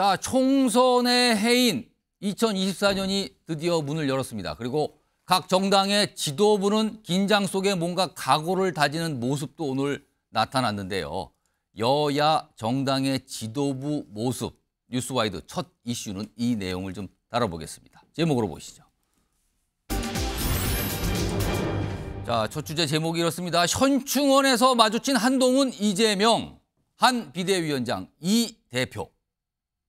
자, 총선의 해인 2024년이 드디어 문을 열었습니다. 그리고 각 정당의 지도부는 긴장 속에 뭔가 각오를 다지는 모습도 오늘 나타났는데요. 여야 정당의 지도부 모습 뉴스와이드 첫 이슈는 이 내용을 좀 다뤄보겠습니다. 제목으로 보시죠. 자, 첫 주제 제목이 이렇습니다. 현충원에서 마주친 한동훈, 이재명, 한 비대위원장, 이 대표.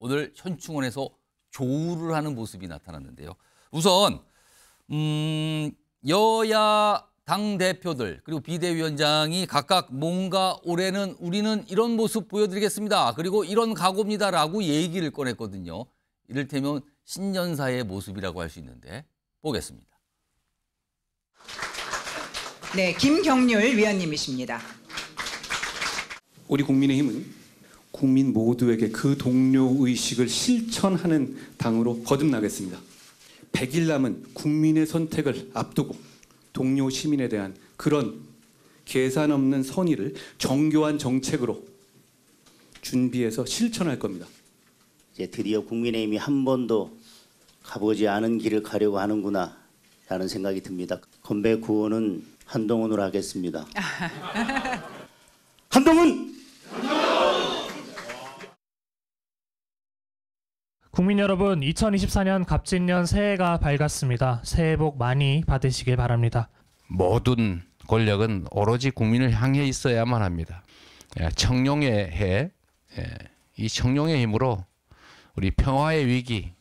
오늘 현충원에서 조우를 하는 모습이 나타났는데요. 우선 음, 여야 당 대표들 그리고 비대위원장이 각각 뭔가 올해는 우리는 이런 모습 보여드리겠습니다. 그리고 이런 각오입니다라고 얘기를 꺼냈거든요. 이를테면 신년사의 모습이라고 할 수 있는데 보겠습니다. 네, 김경률 위원님이십니다. 우리 국민의힘은 국민 모두에게 그 동료 의식을 실천하는 당으로 거듭나겠습니다. 100일 남은 국민의 선택을 앞두고 동료 시민에 대한 그런 계산 없는 선의를 정교한 정책으로 준비해서 실천할 겁니다. 이제 드디어 국민의힘이 한 번도 가보지 않은 길을 가려고 하는구나 라는 생각이 듭니다. 건배 구호는 한동훈으로 하겠습니다. 한동훈! 국민 여러분, 2024년 갑진년 새해가 밝았습니다. 새해 복 많이 받으시길 바랍니다. 모든 권력은 오로지 국민을 향해 있어야만 합니다. 예, 청룡의 해, 예, 이 청룡의 힘으로 우리 평화의 위기,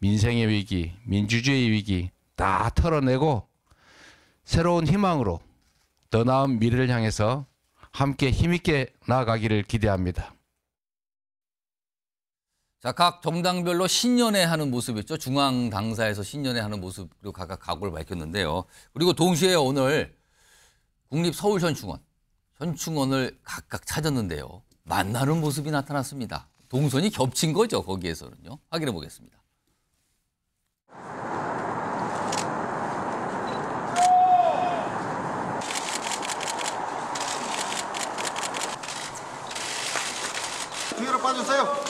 민생의 위기, 민주주의의 위기 다 털어내고 새로운 희망으로 더 나은 미래를 향해서 함께 힘있게 나아가기를 기대합니다. 자, 각 정당별로 신년회 하는 모습이었죠. 중앙 당사에서 신년회 하는 모습으로 각각 각오를 밝혔는데요. 그리고 동시에 오늘 국립 서울 현충원, 현충원을 각각 찾았는데요. 만나는 모습이 나타났습니다. 동선이 겹친 거죠, 거기에서는요. 확인해 보겠습니다. 빠주세요.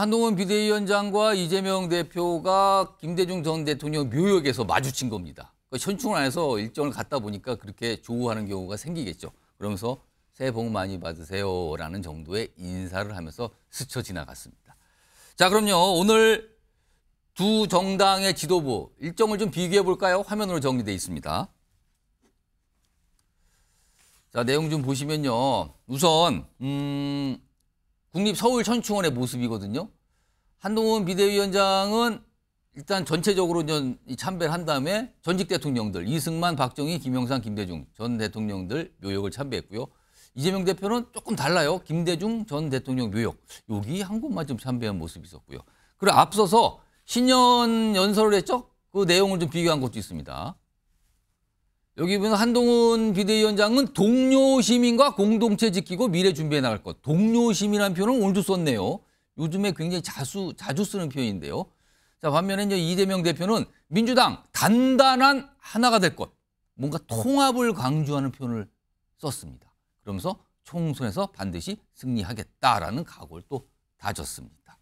한동훈 비대위원장과 이재명 대표가 김대중 전 대통령 묘역에서 마주친 겁니다. 그러니까 현충원 안에서 일정을 갖다 보니까 그렇게 조우하는 경우가 생기겠죠. 그러면서 새해 복 많이 받으세요라는 정도의 인사를 하면서 스쳐 지나갔습니다. 자, 그럼요. 오늘 두 정당의 지도부 일정을 좀 비교해 볼까요? 화면으로 정리되어 있습니다. 자, 내용 좀 보시면요. 우선 음, 국립 서울 현충원의 모습이거든요. 한동훈 비대위원장은 일단 전체적으로 참배를 한 다음에 전직 대통령들 이승만, 박정희, 김영삼, 김대중 전 대통령들 묘역을 참배했고요. 이재명 대표는 조금 달라요. 김대중 전 대통령 묘역 여기 한 곳만 좀 참배한 모습이 있었고요. 그리고 앞서서 신년 연설을 했죠. 그 내용을 좀 비교한 것도 있습니다. 여기 보면 한동훈 비대위원장은 동료 시민과 공동체 지키고 미래 준비해 나갈 것. 동료 시민이라는 표현을 오늘도 썼네요. 요즘에 굉장히 자주 자주 쓰는 표현인데요. 자 반면에 이제 이재명 대표는 민주당 단단한 하나가 될 것. 뭔가 통합을 강조하는 표현을 썼습니다. 그러면서 총선에서 반드시 승리하겠다라는 각오를 또 다졌습니다.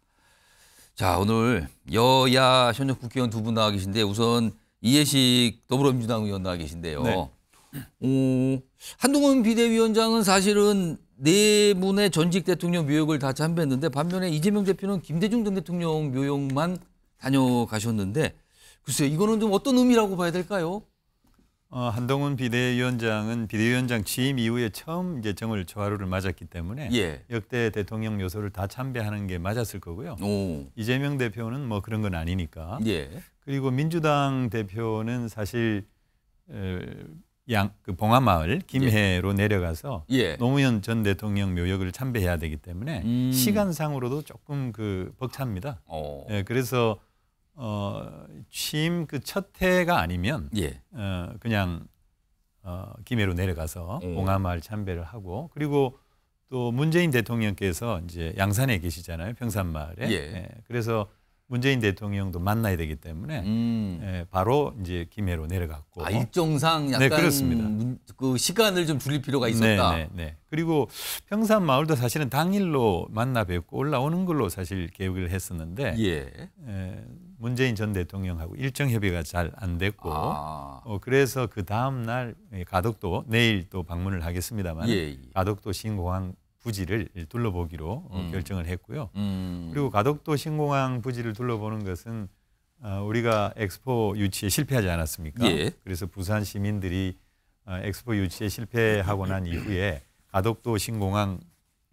자 오늘 여야 현역 국회의원 두 분 나와 계신데 우선 이해식 더불어민주당 의원 나와 계신데요. 네. 어, 한동훈 비대위원장은 사실은 네 분의 전직 대통령 묘역을 다 참배했는데 반면에 이재명 대표는 김대중 전 대통령 묘역만 다녀가셨는데 글쎄요 이거는 좀 어떤 의미라고 봐야 될까요? 어, 한동훈 비대위원장은 비대위원장 취임 이후에 처음 이제 정을 조화루를 맞았기 때문에 예. 역대 대통령 요소를 다 참배하는 게 맞았을 거고요. 오. 이재명 대표는 뭐 그런 건 아니니까. 예. 그리고 민주당 대표는 사실 양 그 봉화마을 김해로 내려가서 예. 노무현 전 대통령 묘역을 참배해야 되기 때문에 음. 시간상으로도 조금 그 벅찹니다. 어. 예, 그래서 어, 취임 그 첫 해가 아니면 예. 어, 그냥 어, 김해로 내려가서 오. 봉하마을 참배를 하고 그리고 또 문재인 대통령께서 이제 양산에 계시잖아요 평산마을에 예. 그래서 문재인 대통령도 만나야 되기 때문에 음. 예, 바로 이제 김해로 내려갔고 아, 일정상 약간 네, 그렇습니다. 문- 그 시간을 좀 줄일 필요가 있었다. 네, 네, 네. 그리고 평산 마을도 사실은 당일로 만나 뵙고 올라오는 걸로 사실 계획을 했었는데 예. 에, 문재인 전 대통령하고 일정 협의가 잘 안 됐고 아. 어, 그래서 그 다음 날 예, 가덕도 내일 또 방문을 하겠습니다만 예, 예. 가덕도 신공항 부지를 둘러보기로 어, 음. 결정을 했고요. 음. 그리고 가덕도 신공항 부지를 둘러보는 것은 어, 우리가 엑스포 유치에 실패하지 않았습니까? 예. 그래서 부산 시민들이 어, 엑스포 유치에 실패하고 난 이후에 가덕도 신공항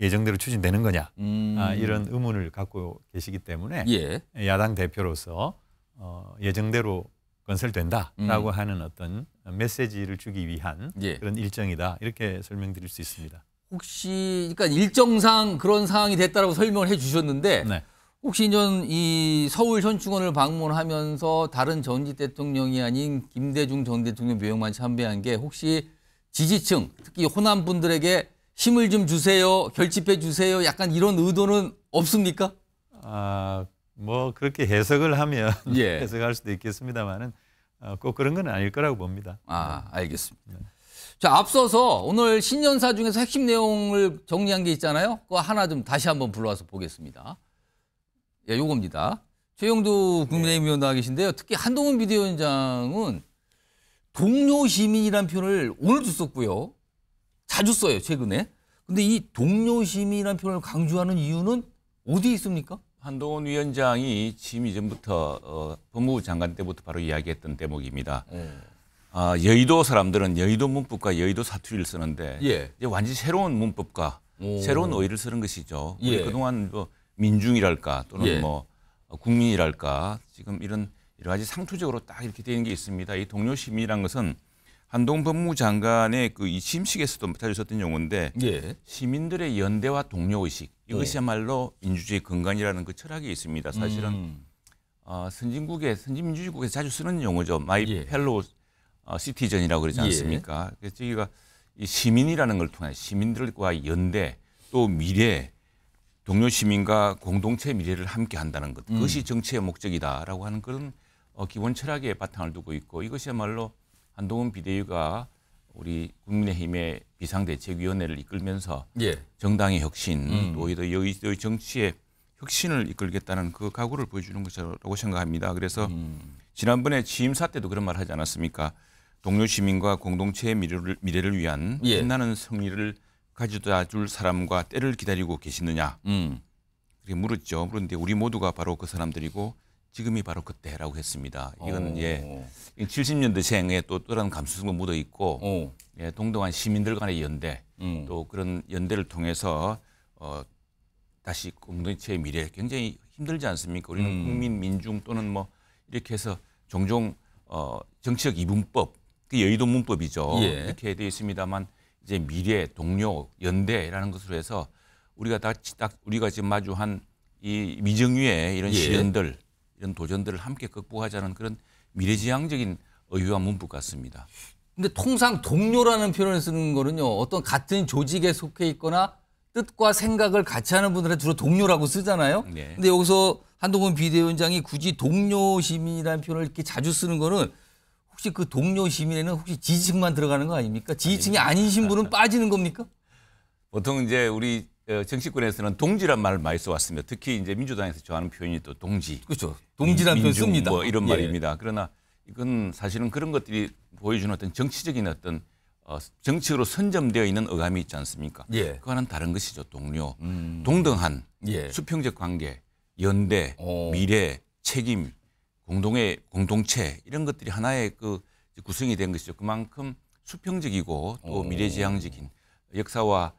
예정대로 추진되는 거냐 음. 아, 이런 의문을 갖고 계시기 때문에 예. 야당 대표로서 어, 예정대로 건설된다라고 음. 하는 어떤 메시지를 주기 위한 예. 그런 일정이다 이렇게 설명드릴 수 있습니다. 혹시 그러니까 일정상 그런 상황이 됐다라고 설명을 해 주셨는데 네. 혹시 이전 이 서울 현충원을 방문하면서 다른 전직 대통령이 아닌 김대중 전 대통령 묘역만 참배한 게 혹시 지지층 특히 호남 분들에게 힘을 좀 주세요 결집해 주세요 약간 이런 의도는 없습니까? 아, 뭐 그렇게 해석을 하면 예. 해석할 수도 있겠습니다만은 어, 꼭 그런 건 아닐 거라고 봅니다. 아 알겠습니다. 자 앞서서 오늘 신년사 중에서 핵심 내용을 정리한 게 있잖아요. 그거 하나 좀 다시 한번 불러와서 보겠습니다. 예, 요겁니다. 최영두 국민의힘 의원 나와 계신데요. 특히 한동훈 비대위원장은 동료 시민이라는 표현을 오늘도 썼고요. 자주 써요, 최근에. 근데 이 동료 시민이라는 표현을 강조하는 이유는 어디에 있습니까? 한동훈 위원장이 취임 이전부터 어, 법무부 장관 때부터 바로 이야기했던 대목입니다. 아, 여의도 사람들은 여의도 문법과 여의도 사투리를 쓰는데 예. 이제 완전히 새로운 문법과 오. 새로운 어휘를 쓰는 것이죠. 예. 그동안 뭐 민중이랄까 또는 예. 뭐 어, 국민이랄까 지금 이런 여러 가지 상투적으로 딱 이렇게 되는 게 있습니다. 이 동료 시민이란 것은 한동훈 법무부 장관의 그이 취임식에서도 자주 썼던 용어인데 예. 시민들의 연대와 동료 의식 이것이야말로 민주주의 근간이라는 그 철학이 있습니다. 사실은 음. 어, 선진국에 선진민주주의국에서 자주 쓰는 용어죠. my 예. fellow 어, citizen이라고 그러지 예. 않습니까? 그래서 저희가 이 시민이라는 걸 통해 시민들과 연대 또 미래 동료 시민과 공동체 미래를 함께 한다는 것 음. 그것이 정치의 목적이다라고 하는 그런 어, 기본 철학의 바탕을 두고 있고 이것이야말로 한동훈 비대위가 우리 국민의힘의 비상대책위원회를 이끌면서 예. 정당의 혁신 음. 또 오히려 여의도의 정치의 혁신을 이끌겠다는 그 각오를 보여주는 것이라고 생각합니다. 그래서 음. 지난번에 취임사 때도 그런 말 하지 않았습니까? 동료 시민과 공동체의 미래를, 미래를 위한 예. 빛나는 승리를 가져다 줄 사람과 때를 기다리고 계시느냐 음. 그렇게 물었죠. 그런데 우리 모두가 바로 그 사람들이고 지금이 바로 그때라고 했습니다. 이건 오. 예 70년대생에 또 또다른 감수성도 묻어 있고 오. 예, 동등한 시민들 간의 연대 음. 또 그런 연대를 통해서 어, 다시 공동체의 미래 굉장히 힘들지 않습니까? 우리는 음. 국민 민중 또는 뭐 이렇게 해서 종종 어, 정치적 이분법 그 여의도 문법이죠. 예. 이렇게 되어 있습니다만 이제 미래 동료 연대라는 것으로 해서 우리가 다, 딱 우리가 지금 마주한 이 미정위의 이런 예. 시련들 이런 도전들을 함께 극복하자는 그런 미래지향적인 어휘와 문법 같습니다. 근데 통상 동료라는 표현을 쓰는 거는요 어떤 같은 조직에 속해 있거나 뜻과 생각을 같이 하는 분들은 주로 동료라고 쓰잖아요. 네. 근데 여기서 한동훈 비대위원장이 굳이 동료 시민이라는 표현을 이렇게 자주 쓰는 거는 혹시 그 동료 시민에는 혹시 지지층만 들어가는 거 아닙니까? 지지층이 아니신 분은 빠지는 겁니까? 보통 이제 우리 어, 정치권에서는 동지란 말을 많이 써왔습니다. 특히 이제 민주당에서 좋아하는 표현이 또 동지. 그렇죠. 동지라는 표현 씁니다. 뭐 이런 예. 말입니다. 그러나 이건 사실은 그런 것들이 보여주는 어떤 정치적인 어떤 어, 정치로 선점되어 있는 어감이 있지 않습니까? 예. 음. 그거는 다른 것이죠. 동료, 동등한 예. 수평적 관계, 연대, 어. 미래, 책임, 공동의 공동체 이런 것들이 하나의 그 구성이 된 것이죠. 그만큼 수평적이고 또 어. 미래지향적인 역사와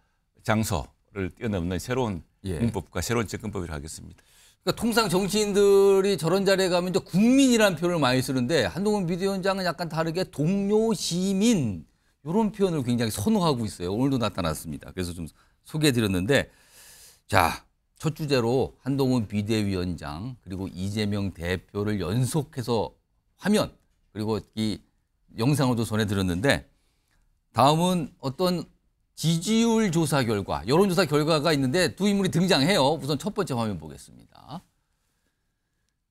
장소를 뛰어넘는 새로운 예. 문법과 새로운 접근법이라고 하겠습니다. 그러니까 통상 정치인들이 저런 자리에 가면 이제 국민이라는 표현을 많이 쓰는데 한동훈 비대위원장은 약간 다르게 동료 시민 이런 표현을 굉장히 선호하고 있어요. 오늘도 나타났습니다. 그래서 좀 소개해 드렸는데 자 첫 주제로 한동훈 비대위원장 그리고 이재명 대표를 연속해서 화면 그리고 이 영상으로도 전해드렸는데 다음은 어떤 지지율 조사 결과, 여론조사 결과가 있는데 두 인물이 등장해요. 우선 첫 번째 화면 보겠습니다.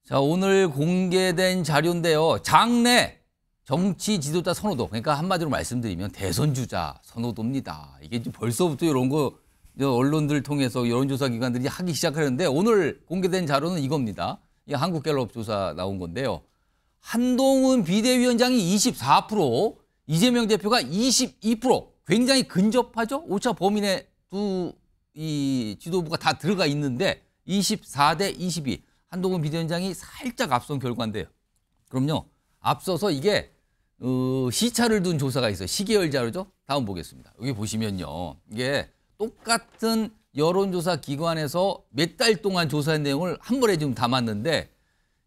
자, 오늘 공개된 자료인데요. 장래 정치 지도자 선호도. 그러니까 한마디로 말씀드리면 대선 주자 선호도입니다. 이게 벌써부터 이런 거 언론들 통해서 여론조사 기관들이 하기 시작하는데 오늘 공개된 자료는 이겁니다. 이 한국갤럽 조사 나온 건데요. 한동훈 비대위원장이 24%, 이재명 대표가 22%. 굉장히 근접하죠? 오차 범위 내 두 이 지도부가 다 들어가 있는데 24 대 22. 한동훈 비대위원장이 살짝 앞선 결과인데요. 그럼요. 앞서서 이게 어, 시차를 둔 조사가 있어요. 시계열 자료죠. 다음 보겠습니다. 여기 보시면요. 이게 똑같은 여론조사 기관에서 몇 달 동안 조사한 내용을 한 번에 지금 담았는데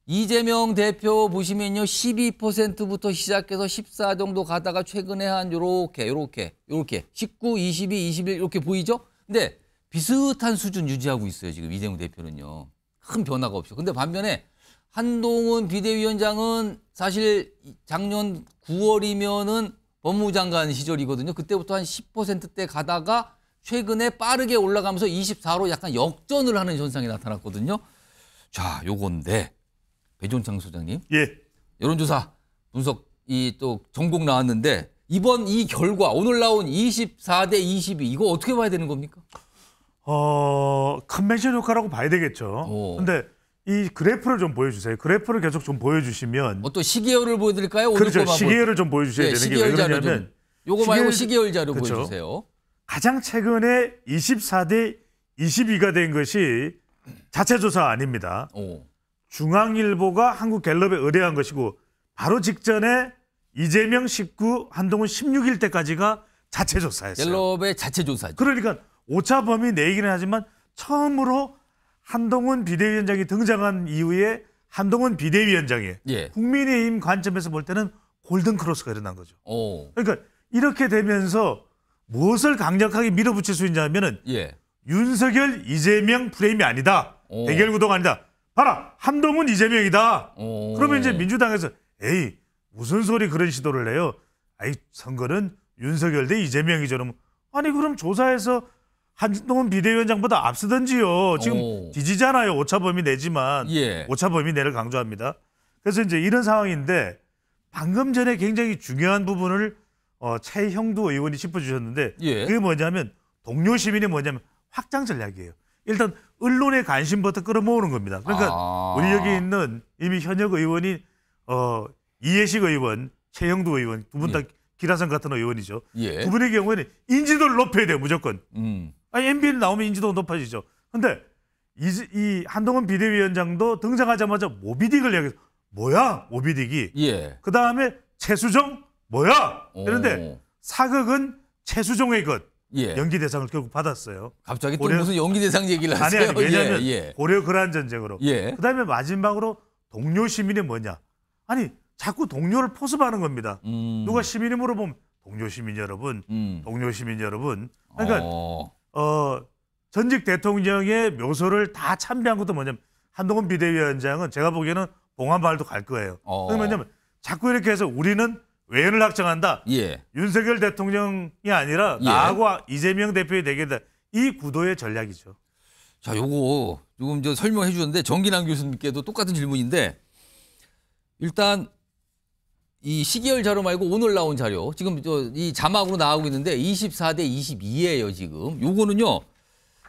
이재명 대표 보시면요. 12%부터 시작해서 14 정도 가다가 최근에 한 요렇게 요렇게 요렇게 19, 22, 21 이렇게 보이죠? 근데 비슷한 수준 유지하고 있어요. 지금 이재명 대표는요. 큰 변화가 없죠. 근데 반면에 한동훈 비대위원장은 사실 작년 9월이면은 법무장관 시절이거든요. 그때부터 한 10%대 가다가 최근에 빠르게 올라가면서 24로 약간 역전을 하는 현상이 나타났거든요. 자, 요건데 배종창 소장님. 예. 여론조사 분석 이 또 전곡 나왔는데 이번 이 결과 오늘 나온 24 대 22 이거 어떻게 봐야 되는 겁니까? 어, 컨벤션 효과라고 봐야 되겠죠. 오. 근데 이 그래프를 좀 보여주세요. 그래프를 계속 좀 보여주시면 어떤 시계열을 보여드릴까요? 오늘 그렇죠. 시계열을 좀 보여주셔야 예, 되는 게 왜 그러냐면 좀. 요거 말고 시계열- 시계열 자료 그렇죠. 보여주세요. 가장 최근에 24대 22가 된 것이 자체 조사 아닙니다. 오. 중앙일보가 한국갤럽에 의뢰한 것이고 바로 직전에 이재명 19, 한동훈 16일 때까지가 자체 조사였어요. 갤럽의 자체 조사죠. 그러니까 오차 범위 내기는 하지만 처음으로 한동훈 비대위원장이 등장한 이후에 한동훈 비대위원장의 예. 국민의힘 관점에서 볼 때는 골든 크로스가 일어난 거죠. 오. 그러니까 이렇게 되면서 무엇을 강력하게 밀어붙일 수 있냐면은 예. 윤석열 이재명 프레임이 아니다. 오. 대결 구도가 아니다. 봐라 한동훈 이재명이다. 오. 그러면 이제 민주당에서 에이 무슨 소리 그런 시도를 해요? 아이 선거는 윤석열 대 이재명이죠. 그럼 아니 그럼 조사에서 한동훈 비대위원장보다 앞서던지요. 지금 오. 뒤지잖아요. 오차 범위 내지만 예. 오차 범위 내를 강조합니다. 그래서 이제 이런 상황인데 방금 전에 굉장히 중요한 부분을 어, 차형두 의원이 짚어주셨는데 예. 그게 뭐냐면 동료 시민이 뭐냐면 확장 전략이에요. 일단 언론의 관심부터 끌어모으는 겁니다. 그러니까 아. 우리 여기 있는 이미 현역 의원이 어, 이해식 의원, 최형두 의원 두 분다 기라성 같은 의원이죠. 예. 두 분의 경우에는 인지도를 높여야 돼요, 무조건. 음. 아니, MBN 나오면 인지도가 높아지죠. 근데 이, 이 한동훈 비대위원장도 등장하자마자 모비딕을 얘기해서 뭐야 모비딕이 예. 그 다음에 최수정 뭐야 오. 그런데 사극은 최수정의 것 예. 연기 대상을 결국 받았어요. 갑자기 또 고려- 무슨 연기 대상 얘기를 아니 하세요? 아니 왜냐하면 예. 예. 고려 그란 전쟁으로. 예. 그다음에 마지막으로 동료 시민이 뭐냐? 아니 자꾸 동료를 포섭하는 겁니다. 음. 누가 시민이 물어보면 동료 시민 여러분, 음. 동료 시민 여러분. 그러니까 어. 어, 전직 대통령의 묘소를 다 참배한 것도 뭐냐면 한동훈 비대위원장은 제가 보기에는 봉화마을도 갈 거예요. 어. 뭐냐면 자꾸 이렇게 해서 우리는 외연을 확정한다. 예. 윤석열 대통령이 아니라 예. 나하고 이재명 대표의 대결다. 이 구도의 전략이죠. 자, 요거 지금 저 설명해 주셨는데 정기남 교수님께도 똑같은 질문인데 일단 이 시계열 자료 말고 오늘 나온 자료 지금 저 이 자막으로 나오고 있는데 24대 22예요 지금 요거는요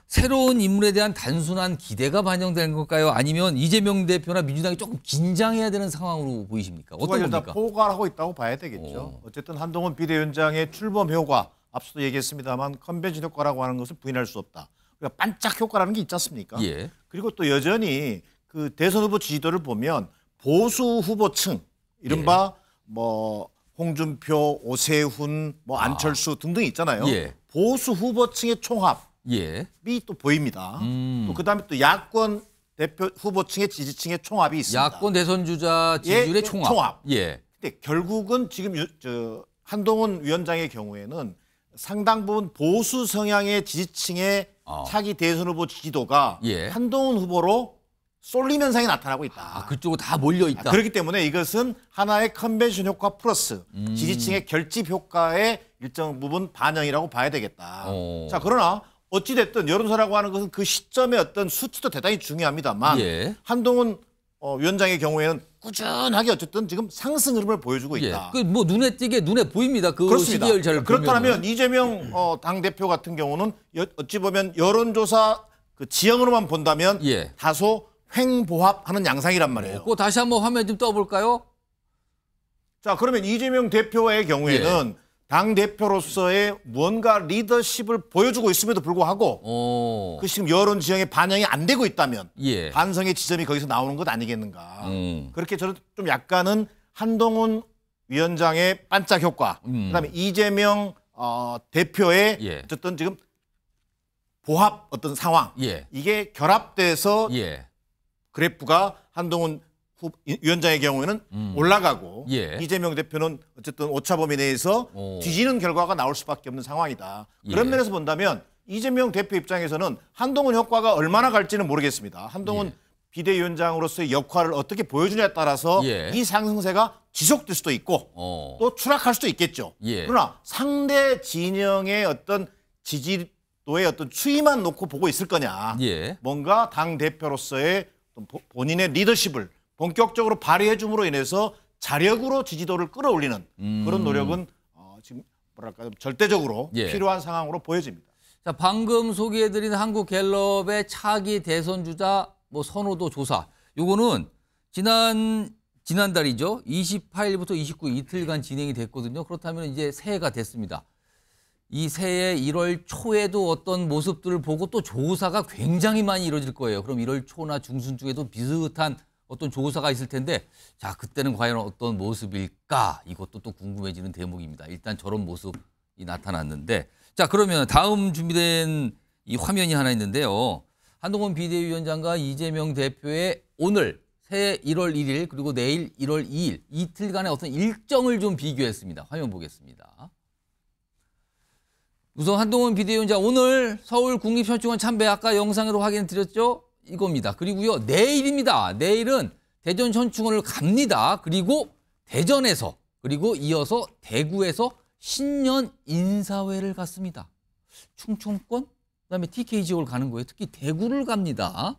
새로운 인물에 대한 단순한 기대가 반영된 걸까요 아니면 이재명 대표나 민주당이 조금 긴장해야 되는 상황으로 보이십니까 두 어떤 겁니까? 포괄하고 있다고 봐야 되겠죠. 어. 어쨌든 한동훈 비대위원장의 출범 효과 앞서도 얘기했습니다만 컨벤션 효과라고 하는 것을 부인할 수 없다. 그러니까 반짝 효과라는 게 있지 않습니까? 예. 그리고 또 여전히 그 대선 후보 지지도를 보면 보수 후보층 이른바 예. 뭐 홍준표, 오세훈, 뭐 안철수 등등 있잖아요. 아. 예. 보수 후보층의 총합이 예. 또 보입니다. 음. 또 그다음에 또 야권 대표 후보층의 지지층의 총합이 있습니다. 야권 대선 주자 지지율의 예, 총합. 총합. 예. 근데 결국은 지금 유- 저 한동훈 위원장의 경우에는 상당 부분 보수 성향의 지지층의 아. 차기 대선 후보 지지도가 예. 한동훈 후보로 쏠림 현상이 나타나고 있다. 아, 그쪽으로 다 몰려 아, 있다. 그렇기 때문에 이것은 하나의 컨벤션 효과 플러스 음. 지지층의 결집 효과의 일정 부분 반영이라고 봐야 되겠다. 어. 자 그러나 어찌됐든 여론조사라고 하는 것은 그 시점의 어떤 수치도 대단히 중요합니다만 예. 한동훈 어, 위원장의 경우에는 꾸준하게 어쨌든 지금 상승 흐름을 보여주고 예. 있다. 그뭐 눈에 띄게 눈에 보입니다. 그 그렇습니다. 그렇다면. 이재명 어, 당 대표 같은 경우는 여- 어찌 보면 여론조사 그 지형으로만 본다면 예. 다소 횡보합하는 양상이란 말이에요. 그거 다시 한번 화면 좀 떠볼까요? 자 그러면 이재명 대표의 경우에는 예. 당 대표로서의 무언가 리더십을 보여주고 있음에도 불구하고 어. 그 지금 여론 지형에 반영이 안 되고 있다면 예. 반성의 지점이 거기서 나오는 것 아니겠는가. 음. 그렇게 저는 좀 약간은 한동훈 위원장의 반짝 효과, 음. 그다음에 이재명 어, 대표의 예. 어쨌든 지금 보합 어떤 상황 예. 이게 결합돼서 예. 그래프가 한동훈 후, 위원장의 경우에는 음. 올라가고 예. 이재명 대표는 어쨌든 오차 범위 내에서 오. 뒤지는 결과가 나올 수밖에 없는 상황이다. 그런 예. 면에서 본다면 이재명 대표 입장에서는 한동훈 효과가 얼마나 갈지는 모르겠습니다. 한동훈 예. 비대위원장으로서의 역할을 어떻게 보여주냐에 따라서 예. 이 상승세가 지속될 수도 있고 어. 또 추락할 수도 있겠죠. 예. 그러나 상대 진영의 어떤 지지도의 어떤 추이만 놓고 보고 있을 거냐. 예. 뭔가 당 대표로서의 본인의 리더십을 본격적으로 발휘해 줌으로 인해서 자력으로 지지도를 끌어올리는 음. 그런 노력은 어, 지금 뭐랄까 절대적으로 예. 필요한 상황으로 보여집니다. 자, 방금 소개해드린 한국 갤럽의 차기 대선 주자 뭐 선호도 조사. 요거는 지난 지난달이죠. 28일부터 29일 이틀간 진행이 됐거든요. 그렇다면 이제 새해가 됐습니다. 이 새해 1월 초에도 어떤 모습들을 보고 또 조사가 굉장히 많이 이루어질 거예요. 그럼 1월 초나 중순쯤에도 비슷한 어떤 조사가 있을 텐데 자 그때는 과연 어떤 모습일까 이것도 또 궁금해지는 대목입니다. 일단 저런 모습이 나타났는데 자 그러면 다음 준비된 이 화면이 하나 있는데요. 한동훈 비대위원장과 이재명 대표의 오늘 새해 1월 1일 그리고 내일 1월 2일 이틀간의 어떤 일정을 좀 비교했습니다. 화면 보겠습니다. 우선 한동훈 비대위원장 오늘 서울 국립현충원 참배 아까 영상으로 확인 드렸죠? 이겁니다. 그리고요 내일입니다. 내일은 대전 현충원을 갑니다. 그리고 대전에서 그리고 이어서 대구에서 신년 인사회를 갔습니다. 충청권 그다음에 TK 지역을 가는 거예요. 특히 대구를 갑니다.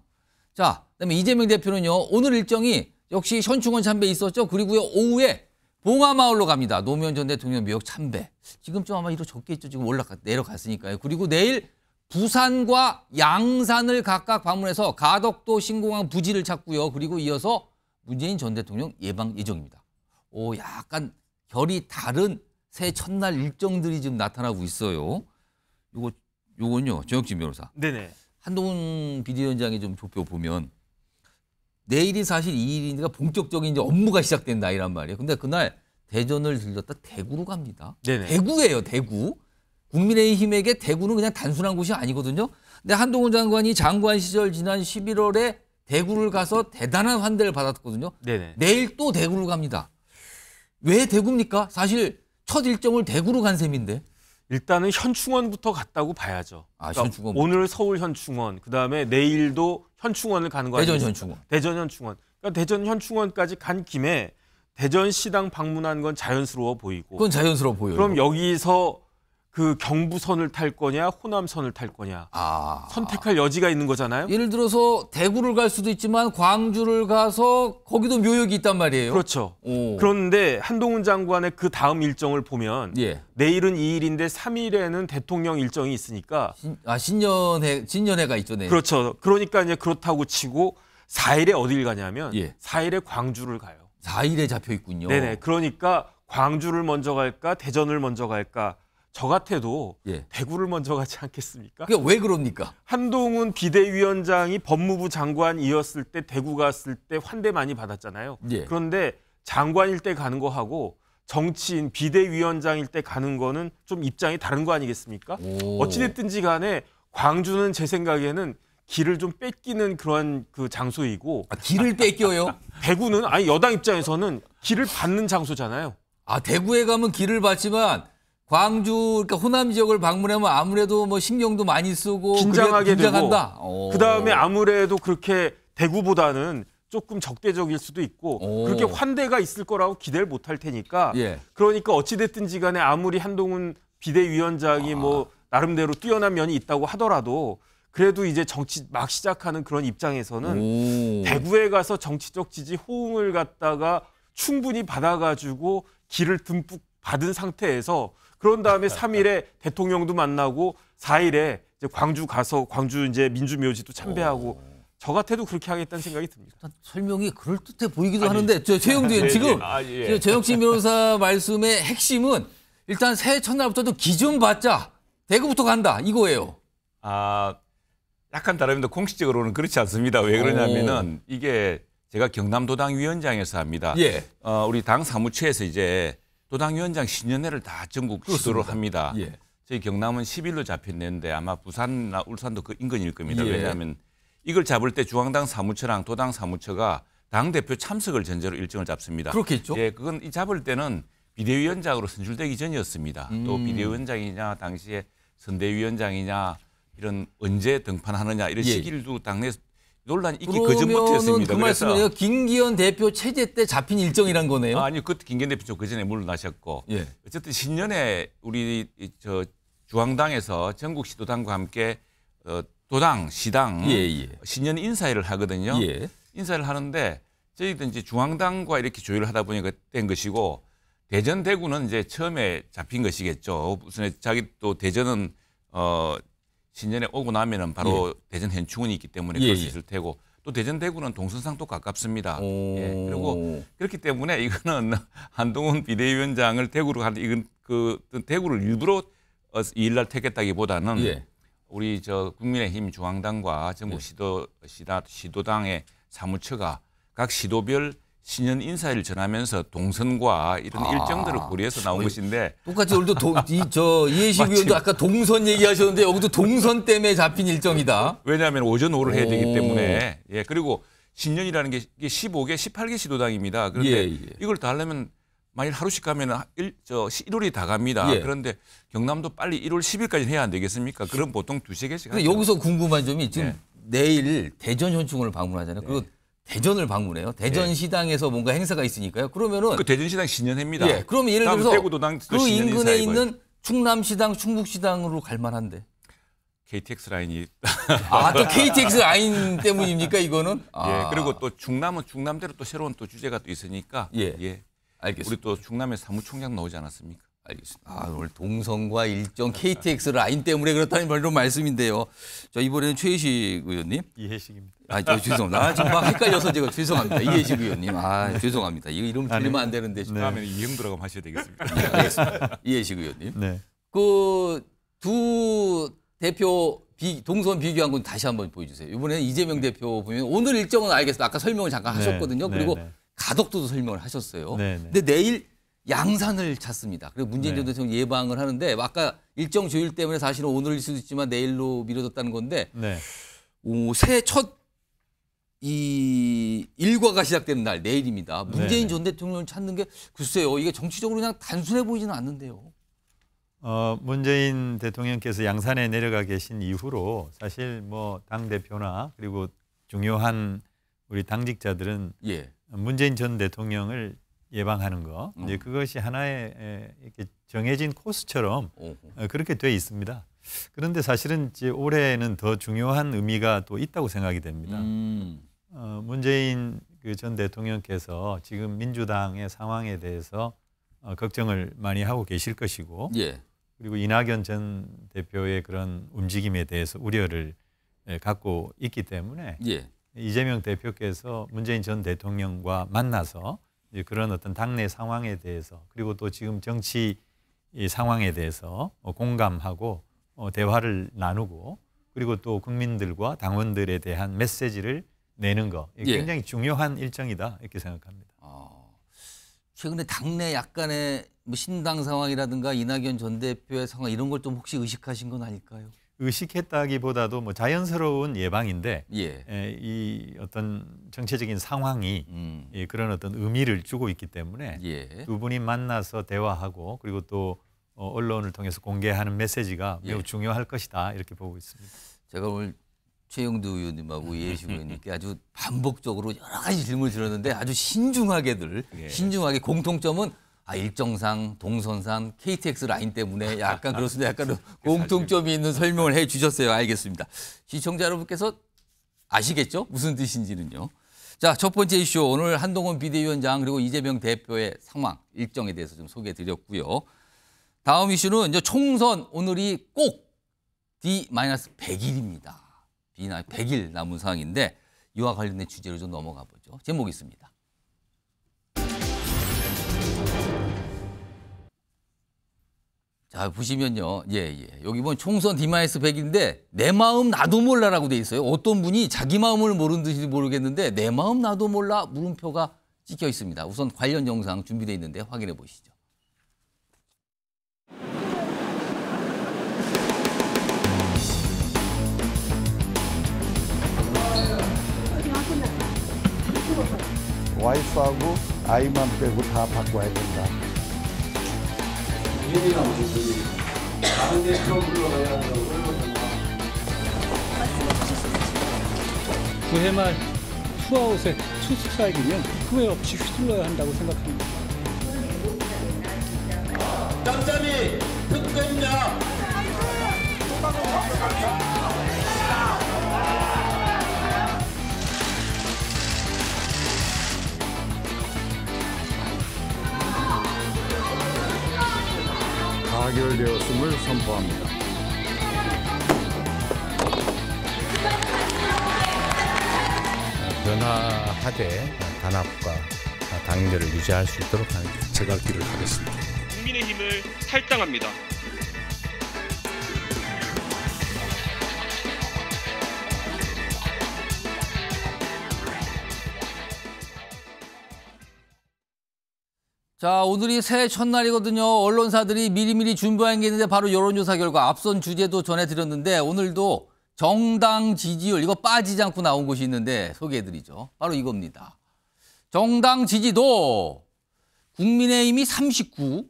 자, 그다음에 이재명 대표는요 오늘 일정이 역시 현충원 참배 있었죠. 그리고요 오후에 봉화마을로 갑니다. 노무현 전 대통령 묘역 참배. 지금쯤 아마 이루어졌겠죠. 지금 올라가 내려갔으니까요. 그리고 내일 부산과 양산을 각각 방문해서 가덕도 신공항 부지를 찾고요. 그리고 이어서 문재인 전 대통령 예방 예정입니다. 오, 약간 결이 다른 새해 첫날 일정들이 지금 나타나고 있어요. 요거 요건요. 정혁진 변호사. 네네. 한동훈 비대위원장이 좀 좁혀 보면 내일이 사실 2일이니까 본격적인 이제 업무가 시작된다 이란 말이에요. 근데 그날 대전을 들렸다 대구로 갑니다. 네네. 대구예요, 대구. 국민의힘에게 대구는 그냥 단순한 곳이 아니거든요. 근데 한동훈 장관이 장관 시절 지난 11월에 대구를 가서 대단한 환대를 받았거든요. 네네. 내일 또 대구를 갑니다. 왜 대구입니까? 사실 첫 일정을 대구로 간 셈인데. 일단은 현충원부터 갔다고 봐야죠. 아, 그러니까 현충원부터. 오늘 서울 현충원, 그 다음에 내일도 현충원을 가는 거 대전 아니겠습니까? 현충원. 대전 현충원. 그러니까 대전 현충원까지 간 김에 대전 시당 방문한 건 자연스러워 보이고. 그건 자연스러워 보여요. 그럼 여기서 그 경부선을 탈 거냐, 호남선을 탈 거냐. 아. 선택할 여지가 있는 거잖아요. 예를 들어서 대구를 갈 수도 있지만 광주를 가서 거기도 묘역이 있단 말이에요. 그렇죠. 오. 그런데 한동훈 장관의 그 다음 일정을 보면 예. 내일은 2일인데 3일에는 대통령 일정이 있으니까 신, 아 신년회 신년회가 있죠, 네. 그렇죠. 그러니까 이제 그렇다고 치고 4일에 어딜 가냐면 예. 4일에 광주를 가요. 4일에 잡혀 있군요. 네네. 그러니까 광주를 먼저 갈까 대전을 먼저 갈까 저 같아도 예. 대구를 먼저 가지 않겠습니까? 그게 왜 그럽니까? 한동훈 비대위원장이 법무부 장관이었을 때 대구 갔을 때 환대 많이 받았잖아요. 예. 그런데 장관일 때 가는 거 하고 정치인 비대위원장일 때 가는 거는 좀 입장이 다른 거 아니겠습니까? 오. 어찌됐든지 간에 광주는 제 생각에는 길을 좀 뺏기는 그런 그 장소이고 아, 길을 뺏겨요? 대구는 아니 여당 입장에서는 길을 받는 장소잖아요. 아 대구에 가면 길을 받지만 광주 그러니까 호남 지역을 방문하면 아무래도 뭐 신경도 많이 쓰고 긴장하게 긴장한다. 되고 어. 그다음에 아무래도 그렇게 대구보다는 조금 적대적일 수도 있고 오. 그렇게 환대가 있을 거라고 기대를 못 할 테니까 예. 그러니까 어찌 됐든지 간에 아무리 한동훈 비대위원장이 뭐 나름대로 뛰어난 면이 있다고 하더라도 그래도 이제 정치 막 시작하는 그런 입장에서는 오. 대구에 가서 정치적 지지 호응을 갖다가 충분히 받아가지고 길을 듬뿍 받은 상태에서 그런 다음에 3일에 대통령도 만나고 4일에 이제 광주 가서 광주 이제 민주묘지도 참배하고 저 같아도 그렇게 하겠다는 생각이 듭니다. 설명이 그럴 듯해 보이기도 아니, 하는데 저 최영두 예, 의원 지금 예. 아, 예. 최영신 변호사 말씀의 핵심은 일단 새해 첫날부터도 기준 받자 대구부터 간다 이거예요. 아 약간 다릅니다. 공식적으로는 그렇지 않습니다. 왜 그러냐면은 이게 제가 경남도당 위원장에서 합니다. 예. 어, 우리 당 사무처에서 이제 도당 위원장 신년회를 다 전국 시도를 합니다. 예. 저희 경남은 10일로 잡혔는데 아마 부산이나 울산도 그 인근일 겁니다. 예. 왜냐하면 이걸 잡을 때 중앙당 사무처랑 도당 사무처가 당 대표 참석을 전제로 일정을 잡습니다. 그렇겠죠. 예, 그건 이 잡을 때는 비대위원장으로 선출되기 전이었습니다. 또 음. 비대위원장이냐 당시에 선대위원장이냐 이런 언제 등판하느냐 이런 예. 시기를도 당내 논란이 있기 거짓부터였습니다. 그러면은 그 말씀은 김기현 대표 체제 때 잡힌 일정이란 거네요. 아니 그 김기현 대표 그 전에 물러나셨고 예. 어쨌든 신년에 우리 이- 저 중앙당에서 전국 시도당과 함께 어, 도당 시당 예, 예. 신년 인사회를 하거든요. 예. 인사를 하는데 저희도 이제 중앙당과 이렇게 조율을 하다 보니까 된 것이고 대전 대구는 이제 처음에 잡힌 것이겠죠. 무슨 자기 또 대전은 어 신년에 오고 나면은 바로 대전 현충원이 있기 때문에 예, 그럴 수 예. 있을 테고 또 대전 대구는 동선상 또 가깝습니다. 오. 예. 그리고 그렇기 때문에 이거는 한동훈 비대위원장을 대구로 가는 이건 그 대구를 일부러 어, 이일날 택했다기보다는 예. 우리 저 국민의힘 중앙당과 전국 예. 시도 시다 시도당의 사무처가 각 시도별 신년 인사를 전하면서 동선과 이런 아. 일정들을 고려해서 나온 어이, 것인데 똑같이 오늘도 도, 이, 저 이해식 의원도 아까 동선 얘기하셨는데 여기도 동선 때문에 잡힌 일정이다. 왜냐하면 오전 오후를 해야 되기 오. 때문에 예 그리고 신년이라는 게 이게 15개 18개 시도당입니다. 그런데 예, 예. 이걸 다 하려면 만일 하루씩 가면은 일, 저 1월이 다 갑니다. 예. 그런데 경남도 빨리 1월 10일까지 해야 안 되겠습니까? 그럼 보통 두세 개씩 근데 하죠. 여기서 궁금한 점이 지금 예. 내일 대전 현충원을 방문하잖아요. 그리고 대전을 방문해요. 대전 예. 시당에서 뭔가 행사가 있으니까요. 그러면은 그 대전 시당 신년회입니다. 예, 그러면 예를 들어서 그 인근에. 있는 충남 시당, 충북 시당으로 갈 만한데. KTX 라인이 아, 또 KTX 라인 때문입니까, 이거는? 아, 예 그리고 또 충남은 충남대로 또 새로운 또 주제가 또 있으니까 예. 알겠습니다. 우리 또 충남에 사무총장 나오지 않았습니까? 알겠습니다. 아, 오늘 동선과 일정 KTX 라인 때문에 그렇다는 이런 말씀인데요. 자, 이번에는 최희식 의원님. 이해식입니다. 아, 저 죄송합니다. 아, 지금 막 헷갈려서 제가 죄송합니다. 이해식 의원님. 아, 죄송합니다. 이거 이름 아니, 틀리면 안 되는데. 지금. 다음에는 이형 들어가면 하셔야 되겠습니다. 네, 알겠습니다. 이해식 의원님. 네. 그 두 대표 비, 동선 비교한 건 다시 한번 보여주세요. 이번에는 이재명 대표 보면 오늘 일정은 알겠습니다. 아까 설명을 잠깐 네, 하셨거든요. 네, 그리고 네. 가덕도도 설명을 하셨어요. 네, 네. 근데 내일 양산을 찾습니다. 그리고 문재인 네. 전 대통령 예방을 하는데 아까 일정 조율 때문에 사실은 오늘일 수도 있지만 내일로 미뤄졌다는 건데 네. 오, 새해 첫이 일과가 시작되는 날 내일입니다. 문재인 네. 전 대통령을 찾는 게 글쎄요 이게 정치적으로 그냥 단순해 보이지는 않는데요. 어, 문재인 대통령께서 양산에 내려가 계신 이후로 사실 뭐 당 대표나 그리고 중요한 우리 당직자들은 예. 문재인 전 대통령을 예방하는 거 이제 음. 그것이 하나의 에, 이렇게 정해진 코스처럼 오. 어, 그렇게 돼 있습니다. 그런데 사실은 이제 올해는 더 중요한 의미가 또 있다고 생각이 됩니다. 음. 어, 문재인 그전 대통령께서 지금 민주당의 상황에 대해서 어, 걱정을 많이 하고 계실 것이고 예. 그리고 이낙연 전 대표의 그런 움직임에 대해서 우려를 예, 갖고 있기 때문에 예. 이재명 대표께서 문재인 전 대통령과 만나서 이제 그런 어떤 당내 상황에 대해서 그리고 또 지금 정치 이 상황에 대해서 어, 공감하고 어, 대화를 나누고 그리고 또 국민들과 당원들에 대한 메시지를 내는 거 예. 굉장히 중요한 일정이다 이렇게 생각합니다. 아, 최근에 당내 약간의 뭐 신당 상황이라든가 이낙연 전 대표의 상황 이런 걸 좀 혹시 의식하신 건 아닐까요? 의식했다기보다도 뭐 자연스러운 예방인데 예. 에, 이 어떤 정치적인 상황이 음. 예, 그런 어떤 의미를 주고 있기 때문에 예. 두 분이 만나서 대화하고 그리고 또 어, 언론을 통해서 공개하는 메시지가 매우 예. 중요할 것이다 이렇게 보고 있습니다. 제가 오늘 최영두 의원님하고 이해식 의원님께 아주 반복적으로 여러 가지 질문을 드렸는데 아주 신중하게들 예. 신중하게 공통점은 아 일정상 동선상 KTX 라인 때문에 약간 그렇습니다. 약간 공통점이 있는 설명을 해 주셨어요. 알겠습니다. 시청자 여러분께서 아시겠죠? 무슨 뜻인지는요. 자, 첫 번째 이슈 오늘 한동훈 비대위원장 그리고 이재명 대표의 상황 일정에 대해서 좀 소개해 드렸고요. 다음 이슈는 이제 총선 오늘이 꼭 D-100일입니다. 비나 100일 남은 상황인데 이와 관련된 주제로 좀 넘어가 보죠. 제목이 있습니다. 자 보시면요, 예 예. 여기 보면 총선 D-100인데 내 마음 나도 몰라라고 돼 있어요. 어떤 분이 자기 마음을 모르는 듯이 모르겠는데 내 마음 나도 몰라 물음표가 찍혀 있습니다. 우선 관련 영상 준비되어 있는데 확인해 보시죠. 와이프하고 아이만 빼고 다 바꿔야 된다. 구회 말 투아웃에 투스트라이크면 후회 없이 휘둘러야 한다고 생각합니다. 짬짬이 특검이냐? 가결되었음을 선포합니다. 변화하되 단합과 단결을 유지할 수 있도록 하는 제가 길을 하겠습니다. 국민의힘을 탈당합니다. 자, 오늘이 새해 첫날이거든요. 언론사들이 미리미리 준비한 게 있는데 바로 여론조사 결과 앞선 주제도 전해드렸는데 오늘도 정당 지지율 이거 빠지지 않고 나온 곳이 있는데 소개해드리죠. 바로 이겁니다. 정당 지지도 국민의힘이 39,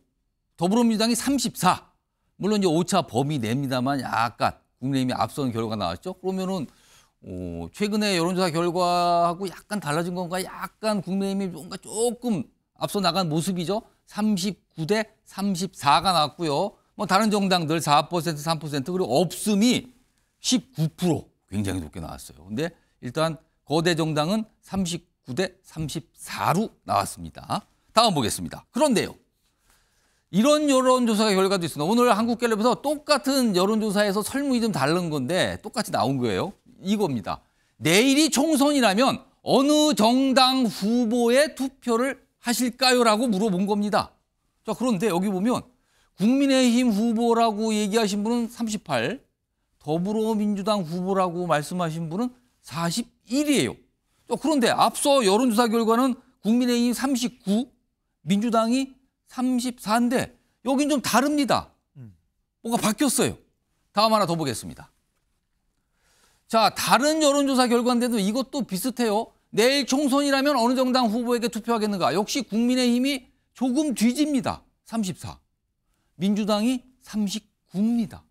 더불어민주당이 34. 물론 이제 오차 범위 내입니다만 약간 국민의힘이 앞선 결과 나왔죠. 그러면은 어, 최근에 여론조사 결과하고 약간 달라진 건가? 약간 국민의힘이 뭔가 조금 앞서 나간 모습이죠. 39대 34가 나왔고요. 뭐 다른 정당들 4% 3% 그리고 없음이 19% 굉장히 높게 나왔어요. 근데 일단 거대 정당은 39대 34로 나왔습니다. 다음 보겠습니다. 그런데요. 이런 여론조사 결과도 있습니다. 오늘 한국갤럽에서 똑같은 여론조사에서 설문이 좀 다른 건데 똑같이 나온 거예요. 이겁니다. 내일이 총선이라면 어느 정당 후보에 투표를 하실까요?라고 물어본 겁니다. 자, 그런데 여기 보면 국민의힘 후보라고 얘기하신 분은 38, 더불어민주당 후보라고 말씀하신 분은 41이에요. 자, 그런데 앞서 여론조사 결과는 국민의힘 39, 민주당이 34인데 여긴 좀 다릅니다. 뭐가 바뀌었어요. 다음 하나 더 보겠습니다. 자, 다른 여론조사 결과인데도 이것도 비슷해요. 내일 총선이라면 어느 정당 후보에게 투표하겠는가? 역시 국민의힘이 조금 뒤집니다. 34. 민주당이 39입니다.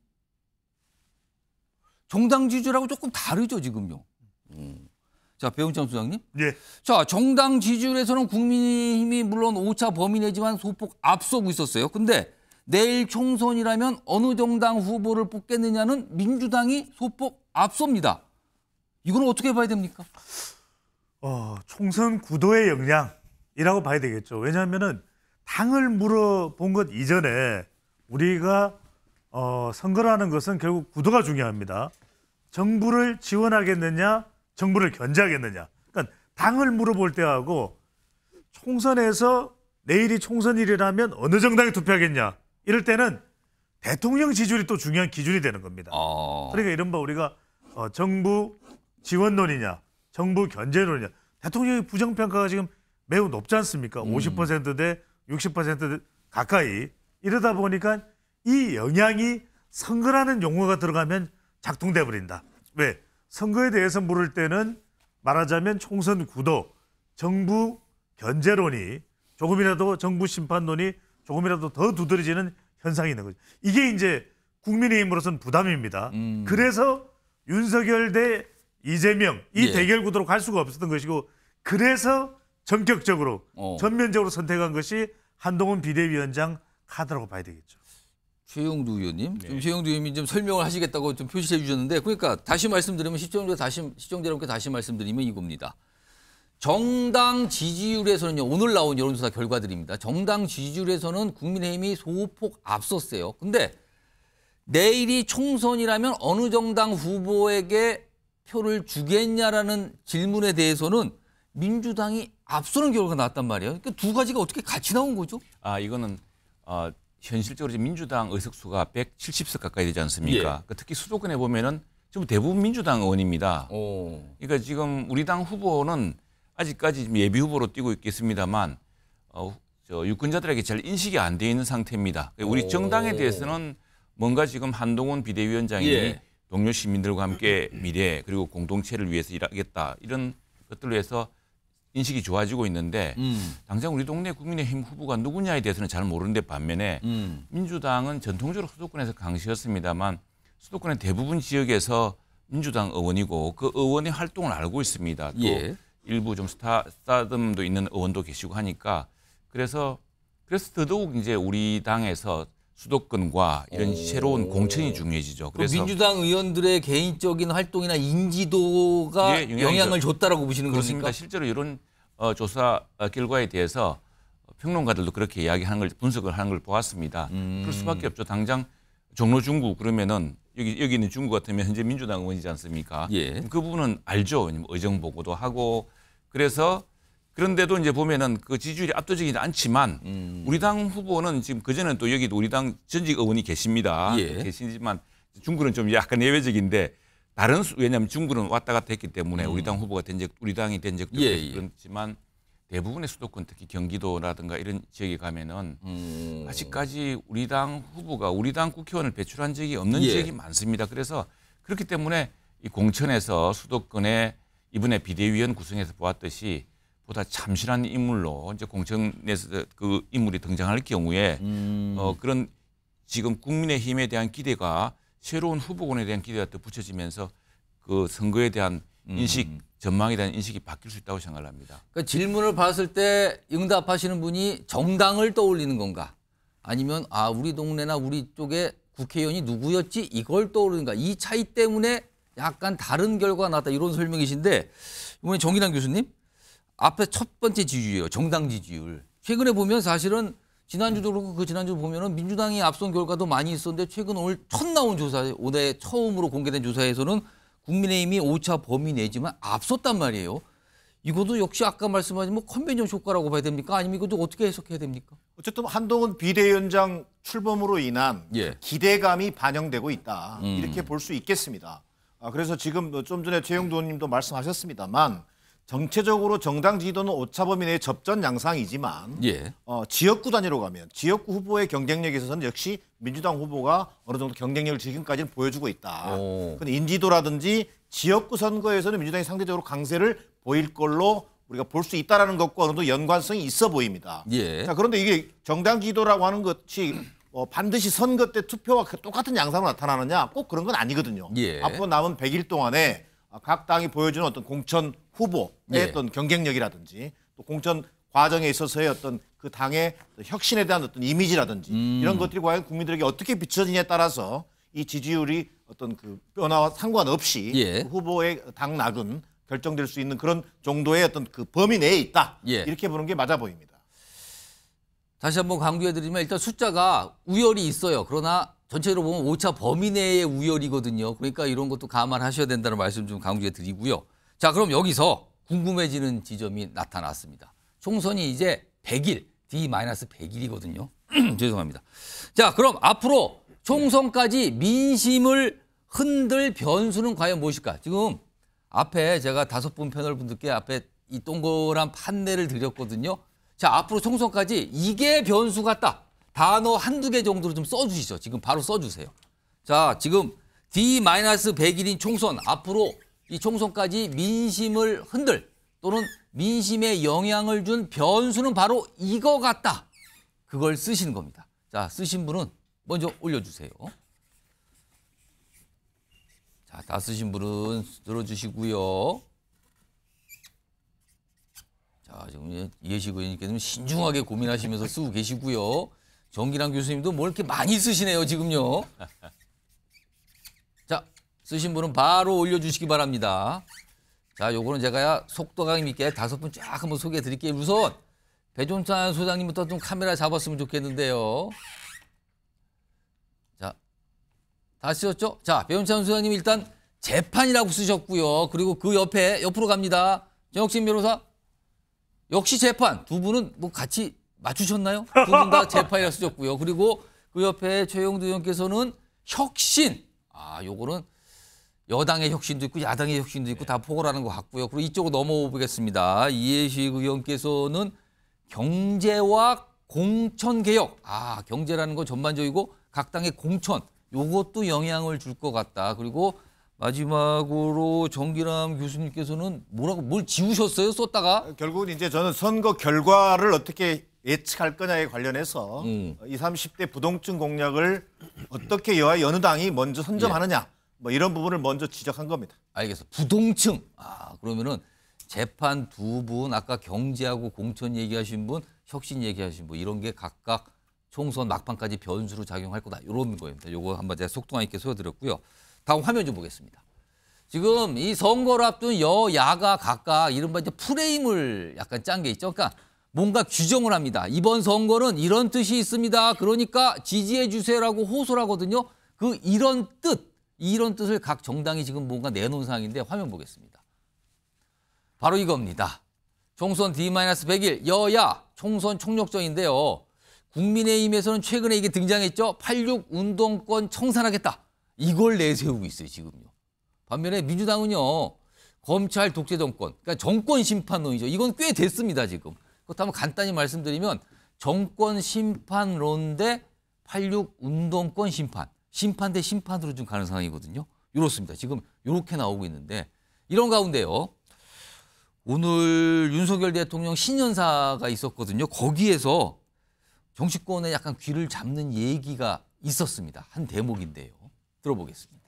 정당 지지율하고 조금 다르죠, 지금요. 음. 자, 배용찬 수장님. 예. 자, 정당 지지율에서는 국민의힘이 물론 오차 범위 내지만 소폭 앞서고 있었어요. 근데 내일 총선이라면 어느 정당 후보를 뽑겠느냐는 민주당이 소폭 앞섭니다. 이건 어떻게 봐야 됩니까? 어, 총선 구도의 역량이라고 봐야 되겠죠. 왜냐하면은 당을 물어본 것 이전에 우리가 어, 선거라는 것은 결국 구도가 중요합니다. 정부를 지원하겠느냐, 정부를 견제하겠느냐. 그러니까 당을 물어볼 때하고 총선에서 내일이 총선일이라면 어느 정당에 투표하겠냐. 이럴 때는 대통령 지지율이 또 중요한 기준이 되는 겁니다. 그러니까 이른바 우리가 어, 정부 지원론이냐, 정부 견제론이냐. 대통령의 부정평가가 지금 매우 높지 않습니까? 50%대 60% 가까이. 이러다 보니까 이 영향이 선거라는 용어가 들어가면 작동돼 버린다. 왜? 선거에 대해서 물을 때는 말하자면 총선 구도, 정부 견제론이 조금이라도 정부 심판론이 조금이라도 더 두드러지는 현상이 있는 거죠. 이게 이제 국민의힘으로서는 부담입니다. 음. 그래서 윤석열 대 이재명 이 예. 대결 구도로 갈 수가 없었던 것이고 그래서 전격적으로 어. 전면적으로 선택한 것이 한동훈 비대위원장 카드라고 봐야 되겠죠. 최영두 의원님, 네. 좀 최영두 의원님 좀 설명을 하시겠다고 좀 표시해 주셨는데, 그러니까 다시 말씀드리면 시청자 다시 시청자 여러분께 다시 말씀드리면 이겁니다. 정당 지지율에서는요 오늘 나온 여론조사 결과들입니다. 정당 지지율에서는 국민의힘이 소폭 앞섰어요. 근데 내일이 총선이라면 어느 정당 후보에게 표를 주겠냐라는 질문에 대해서는 민주당이 앞서는 결과가 나왔단 말이에요. 그러니까 두 가지가 어떻게 같이 나온 거죠? 아 이거는 어, 현실적으로 지금 민주당 의석수가 170석 가까이 되지 않습니까? 예. 그 특히 수도권에 보면은 지금 대부분 민주당 의원입니다. 오. 그러니까 지금 우리 당 후보는 아직까지 예비 후보로 뛰고 있겠습니다만 어, 저 유권자들에게 잘 인식이 안 돼 있는 상태입니다. 우리 오. 정당에 대해서는 뭔가 지금 한동훈 비대위원장이 예. 동료 시민들과 함께 미래 그리고 공동체를 위해서 일하겠다 이런 것들로 해서 인식이 좋아지고 있는데 음. 당장 우리 동네 국민의힘 후보가 누구냐에 대해서는 잘 모르는데 반면에 음. 민주당은 전통적으로 수도권에서 강시였습니다만 수도권의 대부분 지역에서 민주당 의원이고 그 의원의 활동을 알고 있습니다. 또 예. 일부 좀 스타, 스타덤도 있는 의원도 계시고 하니까 그래서 그래서 더더욱 이제 우리 당에서 수도권과 이런 오. 새로운 공천이 중요해지죠. 그래서 민주당 의원들의 개인적인 활동이나 인지도가 예, 영향을 줘- 줬다라고 보시는 그렇습니다. 겁니까? 실제로 이런 어, 조사 어, 결과에 대해서 평론가들도 그렇게 이야기하는 걸 분석을 하는 걸 보았습니다. 음. 그럴 수밖에 없죠. 당장 종로 중구 그러면은 여기 여기 있는 중구 같으면 현재 민주당 의원이지 않습니까? 예. 그 부분은 알죠. 의정 보고도 하고 그래서 그런데도 이제 보면은 그 지지율이 압도적이지 않지만 음. 우리 당 후보는 지금 그전에는 또 여기도 우리 당 전직 의원이 계십니다. 예. 계시지만 중구는 좀 약간 예외적인데 다른 수, 왜냐하면 중구는 왔다 갔다 했기 때문에 우리 당 후보가 된 적, 우리 당이 된 적도 음. 예, 예. 그렇지만 대부분의 수도권 특히 경기도라든가 이런 지역에 가면은 음. 아직까지 우리 당 후보가 우리 당 국회의원을 배출한 적이 없는 예. 지역이 많습니다. 그래서 그렇기 때문에 이 공천에서 수도권에 이번에 비대위원 구성해서 보았듯이 보다 참신한 인물로 이제 공천에서 그 인물이 등장할 경우에 음. 어, 그런 지금 국민의힘에 대한 기대가 새로운 후보군에 대한 기대가 또 붙여지면서 그 선거에 대한 인식, 음. 전망에 대한 인식이 바뀔 수 있다고 생각을 합니다. 그러니까 질문을 받았을 때 응답하시는 분이 정당을 떠올리는 건가? 아니면 아 우리 동네나 우리 쪽에 국회의원이 누구였지 이걸 떠오르는가? 이 차이 때문에 약간 다른 결과가 나왔다 이런 설명이신데 이번에 정인환 교수님 앞에 첫 번째 지지율이에요. 정당 지지율. 최근에 보면 사실은 지난주도 그렇고 그 지난주 보면은 민주당이 앞선 결과도 많이 있었는데 최근 오늘 첫 나온 조사, 올해 처음으로 공개된 조사에서는 국민의힘이 오차 범위 내지만 앞섰단 말이에요. 이것도 역시 아까 말씀하신 뭐 컨벤션 효과라고 봐야 됩니까? 아니면 이것도 어떻게 해석해야 됩니까? 어쨌든 한동훈 비대위원장 출범으로 인한 예. 기대감이 반영되고 있다 음. 이렇게 볼 수 있겠습니다. 아, 그래서 지금 좀 전에 최영도 의원님도 말씀하셨습니다만 정체적으로 정당 지도는 오차범위 내의 접전 양상이지만 예. 어, 지역구 단위로 가면 지역구 후보의 경쟁력에 있어서는 역시 민주당 후보가 어느 정도 경쟁력을 지금까지는 보여주고 있다. 오. 근데 인지도라든지 지역구 선거에서는 민주당이 상대적으로 강세를 보일 걸로 우리가 볼 수 있다라는 것과 어느 정도 연관성이 있어 보입니다. 예. 자, 그런데 이게 정당 지도라고 하는 것이 어, 반드시 선거 때 투표와 그 똑같은 양상으로 나타나느냐 꼭 그런 건 아니거든요. 예. 앞으로 남은 100일 동안에 각 당이 보여주는 어떤 공천 후보의 예. 어떤 경쟁력이라든지 또 공천 과정에 있어서의 어떤 그 당의 혁신에 대한 어떤 이미지라든지 음. 이런 것들이 과연 국민들에게 어떻게 비춰지냐에 따라서 이 지지율이 어떤 그 변화와 상관없이 예. 그 후보의 당락은 결정될 수 있는 그런 정도의 어떤 그 범위 내에 있다. 예. 이렇게 보는 게 맞아 보입니다. 다시 한번 강조해드리면 일단 숫자가 우열이 있어요. 그러나 전체로 보면 오차 범위 내의 우열이거든요. 그러니까 이런 것도 감안하셔야 된다는 말씀 좀 강조해드리고요. 자, 그럼 여기서 궁금해지는 지점이 나타났습니다. 총선이 이제 100일, D-100일이거든요. 죄송합니다. 자, 그럼 앞으로 총선까지 민심을 흔들 변수는 과연 무엇일까? 지금 앞에 제가 다섯 분 패널 분들께 앞에 이 동그란 판넬을 드렸거든요. 자, 앞으로 총선까지 이게 변수 같다. 단어 한두 개 정도로 좀 써주시죠. 지금 바로 써주세요. 자, 지금 D-100일인 총선, 앞으로 이 총선까지 민심을 흔들 또는 민심에 영향을 준 변수는 바로 이거 같다. 그걸 쓰시는 겁니다. 자, 쓰신 분은 먼저 올려주세요. 자, 다 쓰신 분은 들어주시고요. 자, 지금 이해식 의원님께서는 신중하게 고민하시면서 쓰고 계시고요. 정기랑 교수님도 뭘 이렇게 많이 쓰시네요, 지금요. 자, 쓰신 분은 바로 올려주시기 바랍니다. 자, 요거는 제가 속도감 있게 다섯 분 쫙 한번 소개해 드릴게요. 우선 배종찬 소장님부터 좀 카메라 잡았으면 좋겠는데요. 자, 다 쓰셨죠? 자, 배종찬 소장님 일단 재판이라고 쓰셨고요. 그리고 그 옆에 옆으로 갑니다. 정혁신 변호사. 역시 재판. 두 분은 뭐 같이 맞추셨나요? 두 분 다 재판이라고 쓰셨고요. 그리고 그 옆에 최영두 의원께서는 혁신. 아, 요거는 여당의 혁신도 있고 야당의 혁신도 있고 다 포괄하는 것 같고요. 그리고 이쪽으로 넘어오 보겠습니다. 이해식 의원께서는 경제와 공천 개혁. 아, 경제라는 건 전반적이고 각 당의 공천. 요것도 영향을 줄 것 같다. 그리고 마지막으로 정기람 교수님께서는 뭐라고 뭘 지우셨어요? 썼다가 결국은 이제 저는 선거 결과를 어떻게 예측할 거냐에 관련해서 음. 20, 30대 부동층 공약을 어떻게 여야 여느 당이 먼저 선점하느냐 뭐 이런 부분을 먼저 지적한 겁니다. 알겠어. 부동층. 아, 그러면은 재판 두 분, 아까 경제하고 공천 얘기하신 분, 혁신 얘기하신 분, 이런 게 각각 총선 막판까지 변수로 작용할 거다. 이런 거입니다. 요거 한번 제가 속도감 있게 소개드렸고요. 다음 화면 좀 보겠습니다. 지금 이 선거를 앞둔 여야가 각각 이른바 이제 프레임을 약간 짠 게 있죠. 그러니까 뭔가 규정을 합니다. 이번 선거는 이런 뜻이 있습니다. 그러니까 지지해 주세요라고 호소를 하거든요. 그 이런 뜻, 이런 뜻을 각 정당이 지금 뭔가 내놓은 상황인데 화면 보겠습니다. 바로 이겁니다. 총선 D-100일 여야 총선 총력전인데요. 국민의힘에서는 최근에 이게 등장했죠. 86 운동권 청산하겠다. 이걸 내세우고 있어요, 지금요. 반면에 민주당은요. 검찰 독재 정권, 그러니까 정권 심판론이죠. 이건 꽤 됐습니다, 지금. 그렇다면 간단히 말씀드리면 정권 심판론 대 86 운동권 심판, 심판 대 심판으로 좀 가는 상황이거든요. 이렇습니다. 지금 이렇게 나오고 있는데 이런 가운데요. 오늘 윤석열 대통령 신년사가 있었거든요. 거기에서 정치권에 약간 귀를 잡는 얘기가 있었습니다. 한 대목인데요. 들어보겠습니다.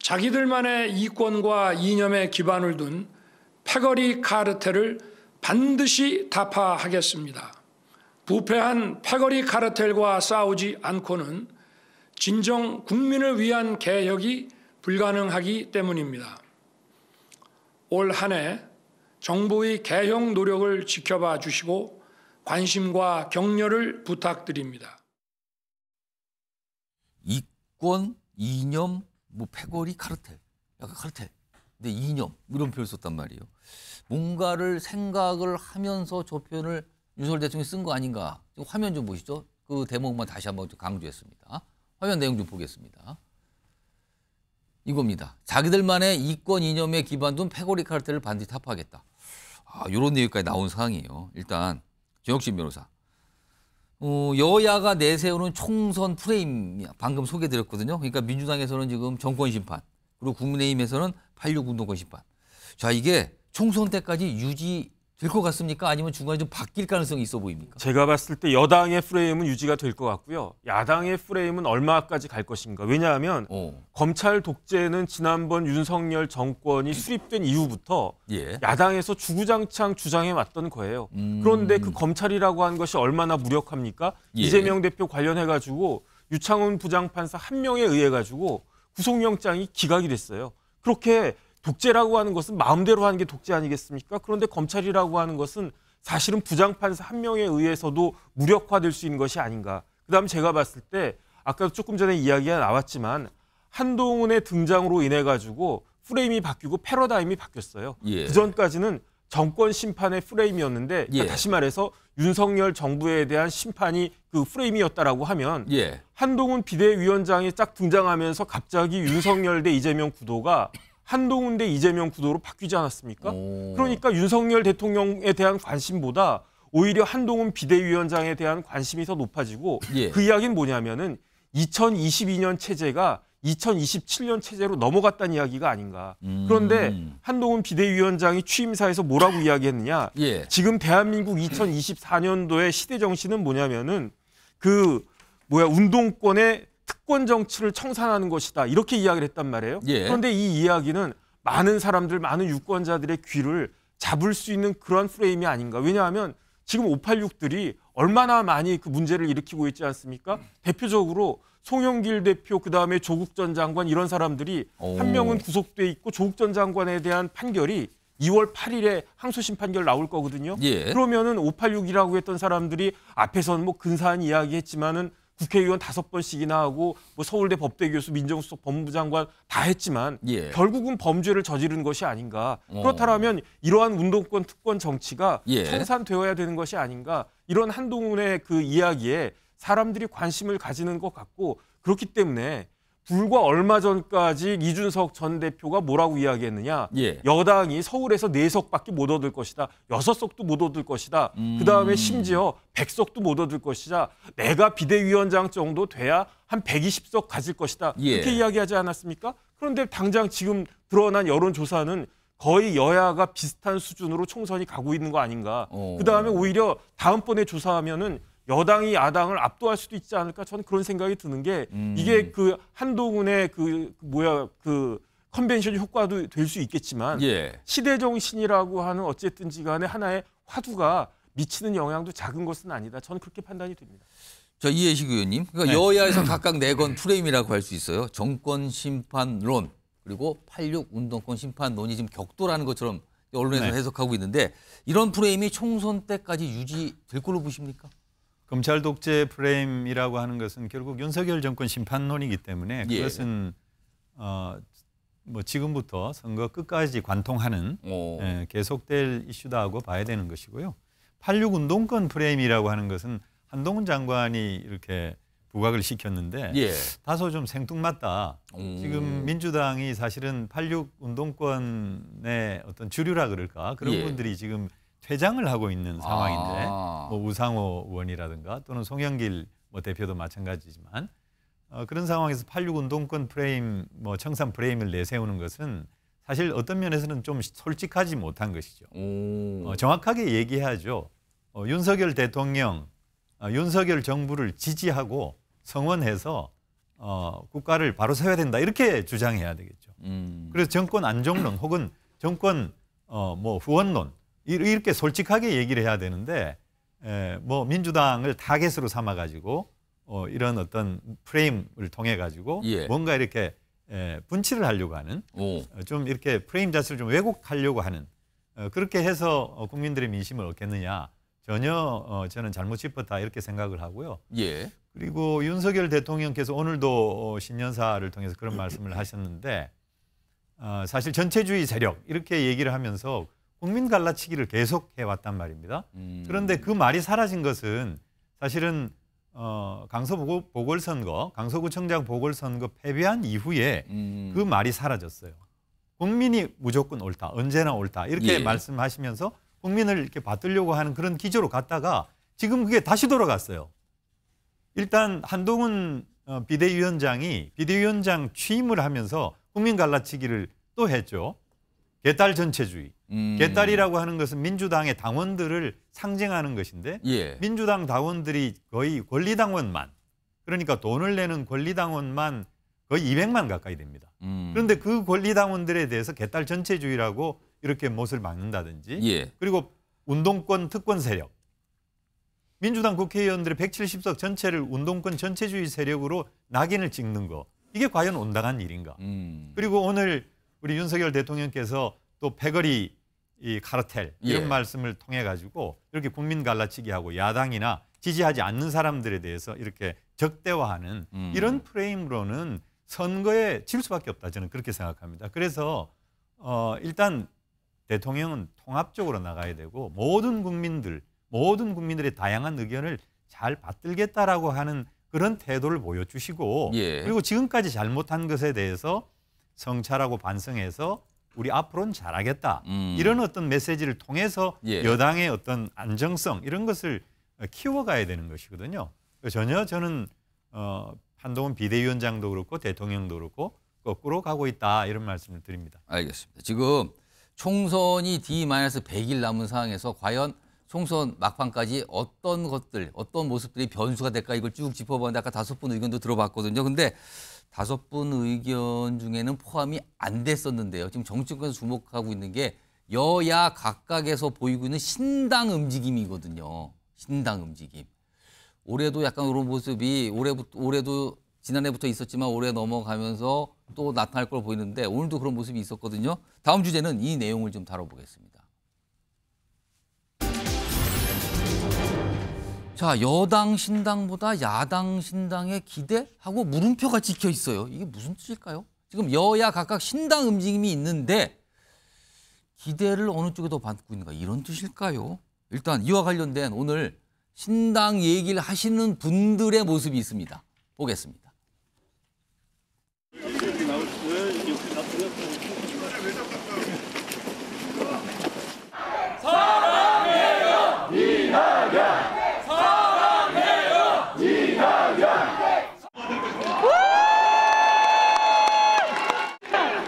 자기들만의 이권과 이념에 기반을 둔 패거리 카르텔을 반드시 타파하겠습니다. 부패한 패거리 카르텔과 싸우지 않고는 진정 국민을 위한 개혁이 불가능하기 때문입니다. 올 한 해 정부의 개혁 노력을 지켜봐 주시고 관심과 격려를 부탁드립니다. 이권, 이념, 뭐 패거리, 카르텔, 약간 카르텔. 근데 이념 이런 표현을 썼단 말이에요. 뭔가를 생각을 하면서 저 표현을 윤석열 대통령이 쓴 거 아닌가? 화면 좀 보시죠. 그 대목만 다시 한번 좀 강조했습니다. 화면 내용 좀 보겠습니다. 이겁니다. 자기들만의 이권 이념에 기반둔 패거리 카르텔을 반드시 타파하겠다. 아, 이런 내용까지 나온 상황이에요. 일단 정혁신 변호사. 어, 여야가 내세우는 총선 프레임 방금 소개드렸거든요. 그러니까 민주당에서는 지금 정권 심판, 그리고 국민의힘에서는 86 운동권 심판. 자 이게 총선 때까지 유지 될 것 같습니까? 아니면 중간에 좀 바뀔 가능성이 있어 보입니까? 제가 봤을 때 여당의 프레임은 유지가 될 것 같고요. 야당의 프레임은 얼마까지 갈 것인가. 왜냐하면 어. 검찰 독재는 지난번 윤석열 정권이 수립된 이후부터 예. 야당에서 주구장창 주장해 왔던 거예요. 그런데 그 검찰이라고 하는 것이 얼마나 무력합니까? 예. 이재명 대표 관련해 가지고 유창훈 부장판사 한 명에 의해 가지고 구속영장이 기각이 됐어요. 그렇게 독재라고 하는 것은 마음대로 하는 게 독재 아니겠습니까? 그런데 검찰이라고 하는 것은 사실은 부장판사 한 명에 의해서도 무력화될 수 있는 것이 아닌가. 그다음 제가 봤을 때 아까도 조금 전에 이야기가 나왔지만 한동훈의 등장으로 인해 가지고 프레임이 바뀌고 패러다임이 바뀌었어요. 예. 그 전까지는 정권 심판의 프레임이었는데 그러니까 예. 다시 말해서 윤석열 정부에 대한 심판이 그 프레임이었다라고 하면 예. 한동훈 비대위원장이 딱 등장하면서 갑자기 윤석열 대 이재명 구도가 한동훈 대 이재명 구도로 바뀌지 않았습니까? 그러니까 윤석열 대통령에 대한 관심보다 오히려 한동훈 비대위원장에 대한 관심이 더 높아지고 예. 그 이야기는 뭐냐면은 2022년 체제가 2027년 체제로 넘어갔다는 이야기가 아닌가. 그런데 한동훈 비대위원장이 취임사에서 뭐라고 이야기했느냐? 예. 지금 대한민국 2024년도의 시대 정신은 뭐냐면은 그 뭐야 운동권의 특권 정치를 청산하는 것이다 이렇게 이야기를 했단 말이에요. 예. 그런데 이 이야기는 많은 사람들, 많은 유권자들의 귀를 잡을 수 있는 그런 프레임이 아닌가. 왜냐하면 지금 586들이 얼마나 많이 그 문제를 일으키고 있지 않습니까? 대표적으로 송영길 대표 그다음에 조국 전 장관 이런 사람들이 오. 한 명은 구속돼 있고 조국 전 장관에 대한 판결이 2월 8일에 항소심 판결 나올 거거든요. 예. 그러면은 586이라고 했던 사람들이 앞에서는 뭐 근사한 이야기 했지만은 국회의원 다섯 번씩이나 하고 뭐 서울대 법대 교수 민정수석 법무장관 다 했지만 예. 결국은 범죄를 저지른 것이 아닌가. 어. 그렇다면 이러한 운동권 특권 정치가 예. 청산되어야 되는 것이 아닌가. 이런 한동훈의 그 이야기에 사람들이 관심을 가지는 것 같고 그렇기 때문에 불과 얼마 전까지 이준석 전 대표가 뭐라고 이야기했느냐. 예. 여당이 서울에서 네석밖에 못 얻을 것이다. 여섯 석도 못 얻을 것이다. 음. 그다음에 심지어 백석도 못 얻을 것이다. 내가 비대위원장 정도 돼야 한 120석 가질 것이다. 예. 이렇게 이야기하지 않았습니까? 그런데 당장 지금 드러난 여론조사는 거의 여야가 비슷한 수준으로 총선이 가고 있는 거 아닌가. 어. 그다음에 오히려 다음번에 조사하면은 여당이 야당을 압도할 수도 있지 않을까 저는 그런 생각이 드는 게 음. 이게 그 한동훈의 그, 그 뭐야 그 컨벤션 효과도 될 수 있겠지만 예. 시대 정신이라고 하는 어쨌든지 간에 하나의 화두가 미치는 영향도 작은 것은 아니다. 저는 그렇게 판단이 됩니다. 저 이해식 의원님, 그러니까 네. 여야에서 각각 내건 프레임이라고 할 수 있어요. 정권 심판론 그리고 86 운동권 심판론이 지금 격돌하는 것처럼 언론에서 네. 해석하고 있는데 이런 프레임이 총선 때까지 유지될 걸로 보십니까? 검찰 독재 프레임이라고 하는 것은 결국 윤석열 정권 심판론이기 때문에 예. 그것은 어, 뭐 지금부터 선거 끝까지 관통하는 오. 예, 계속될 이슈다고 봐야 되는 것이고요. 86 운동권 프레임이라고 하는 것은 한동훈 장관이 이렇게 부각을 시켰는데 예. 다소 좀 생뚱맞다. 오. 지금 민주당이 사실은 86 운동권의 어떤 주류라 그럴까 그런 예. 분들이 지금 퇴장을 하고 있는 상황인데 아. 뭐 우상호 의원이라든가 또는 송영길 뭐 대표도 마찬가지지만 어, 그런 상황에서 86 운동권 프레임 뭐 청산 프레임을 내세우는 것은 사실 어떤 면에서는 좀 솔직하지 못한 것이죠. 어, 정확하게 얘기해야죠. 어, 윤석열 대통령, 어, 윤석열 정부를 지지하고 성원해서 어, 국가를 바로 세워야 된다 이렇게 주장해야 되겠죠. 음. 그래서 정권 안정론 혹은 정권 어, 뭐 후원론 이- 이렇게 솔직하게 얘기를 해야 되는데 에, 뭐 민주당을 타겟으로 삼아 가지고 어, 이런 어떤 프레임을 통해 가지고 예. 뭔가 이렇게 에, 분치를 하려고 하는 오. 어, 좀 이렇게 프레임 자체를 좀 왜곡하려고 하는 어, 그렇게 해서 어, 국민들의 민심을 얻겠느냐 전혀 어, 저는 잘못 짚었다 이렇게 생각을 하고요. 예. 그리고 윤석열 대통령께서 오늘도 어, 신년사를 통해서 그런 말씀을 하셨는데 어, 사실 전체주의 세력 이렇게 얘기를 하면서 국민 갈라치기를 계속 해 왔단 말입니다. 음. 그런데 그 말이 사라진 것은 사실은 어, 강서 보궐, 보궐선거, 강서구청장 보궐선거 패배한 이후에 음. 그 말이 사라졌어요. 국민이 무조건 옳다, 언제나 옳다 이렇게 예. 말씀하시면서 국민을 이렇게 받들려고 하는 그런 기조로 갔다가 지금 그게 다시 돌아갔어요. 일단 한동훈 어, 비대위원장이 비대위원장 취임을 하면서 국민 갈라치기를 또 했죠. 개딸 전체주의. 음. 개딸이라고 하는 것은 민주당의 당원들을 상징하는 것인데 예. 민주당 당원들이 거의 권리당원만 그러니까 돈을 내는 권리당원만 거의 200만 가까이 됩니다. 음. 그런데 그 권리당원들에 대해서 개딸 전체주의라고 이렇게 못을 박는다든지 예. 그리고 운동권 특권 세력 민주당 국회의원들의 170석 전체를 운동권 전체주의 세력으로 낙인을 찍는 거 이게 과연 온당한 일인가? 음. 그리고 오늘 우리 윤석열 대통령께서 또 패거리 이 카르텔 이런 예. 말씀을 통해 가지고 이렇게 국민 갈라치기 하고 야당이나 지지하지 않는 사람들에 대해서 이렇게 적대화하는 음. 이런 프레임으로는 선거에 질 수밖에 없다 저는 그렇게 생각합니다. 그래서 어 일단 대통령은 통합적으로 나가야 되고 모든 국민들 모든 국민들의 다양한 의견을 잘 받들겠다라고 하는 그런 태도를 보여주시고 예. 그리고 지금까지 잘못한 것에 대해서 성찰하고 반성해서 우리 앞으로는 잘하겠다 음. 이런 어떤 메시지를 통해서 예. 여당의 어떤 안정성 이런 것을 키워가야 되는 것이거든요. 전혀 저는 어, 한동훈 비대위원장도 그렇고 대통령도 그렇고 거꾸로 가고 있다 이런 말씀을 드립니다. 알겠습니다. 지금 총선이 D-100일 남은 상황에서 과연 총선 막판까지 어떤 것들, 어떤 모습들이 변수가 될까 이걸 쭉 짚어봤는데 아까 다섯 분 의견도 들어봤거든요. 근데 다섯 분 의견 중에는 포함이 안 됐었는데요. 지금 정치권에서 주목하고 있는 게 여야 각각에서 보이고 있는 신당 움직임이거든요. 신당 움직임. 올해도 약간 그런 모습이 올해부터 올해도 지난해부터 있었지만 올해 넘어가면서 또 나타날 걸 보이는데 오늘도 그런 모습이 있었거든요. 다음 주제는 이 내용을 좀 다뤄보겠습니다. 자, 여당 신당보다 야당 신당의 기대하고 물음표가 찍혀 있어요. 이게 무슨 뜻일까요? 지금 여야 각각 신당 움직임이 있는데 기대를 어느 쪽에 더 받고 있는가 이런 뜻일까요? 일단 이와 관련된 오늘 신당 얘기를 하시는 분들의 모습이 있습니다. 보겠습니다. 사랑해요 이낙연 사랑해요 이낙연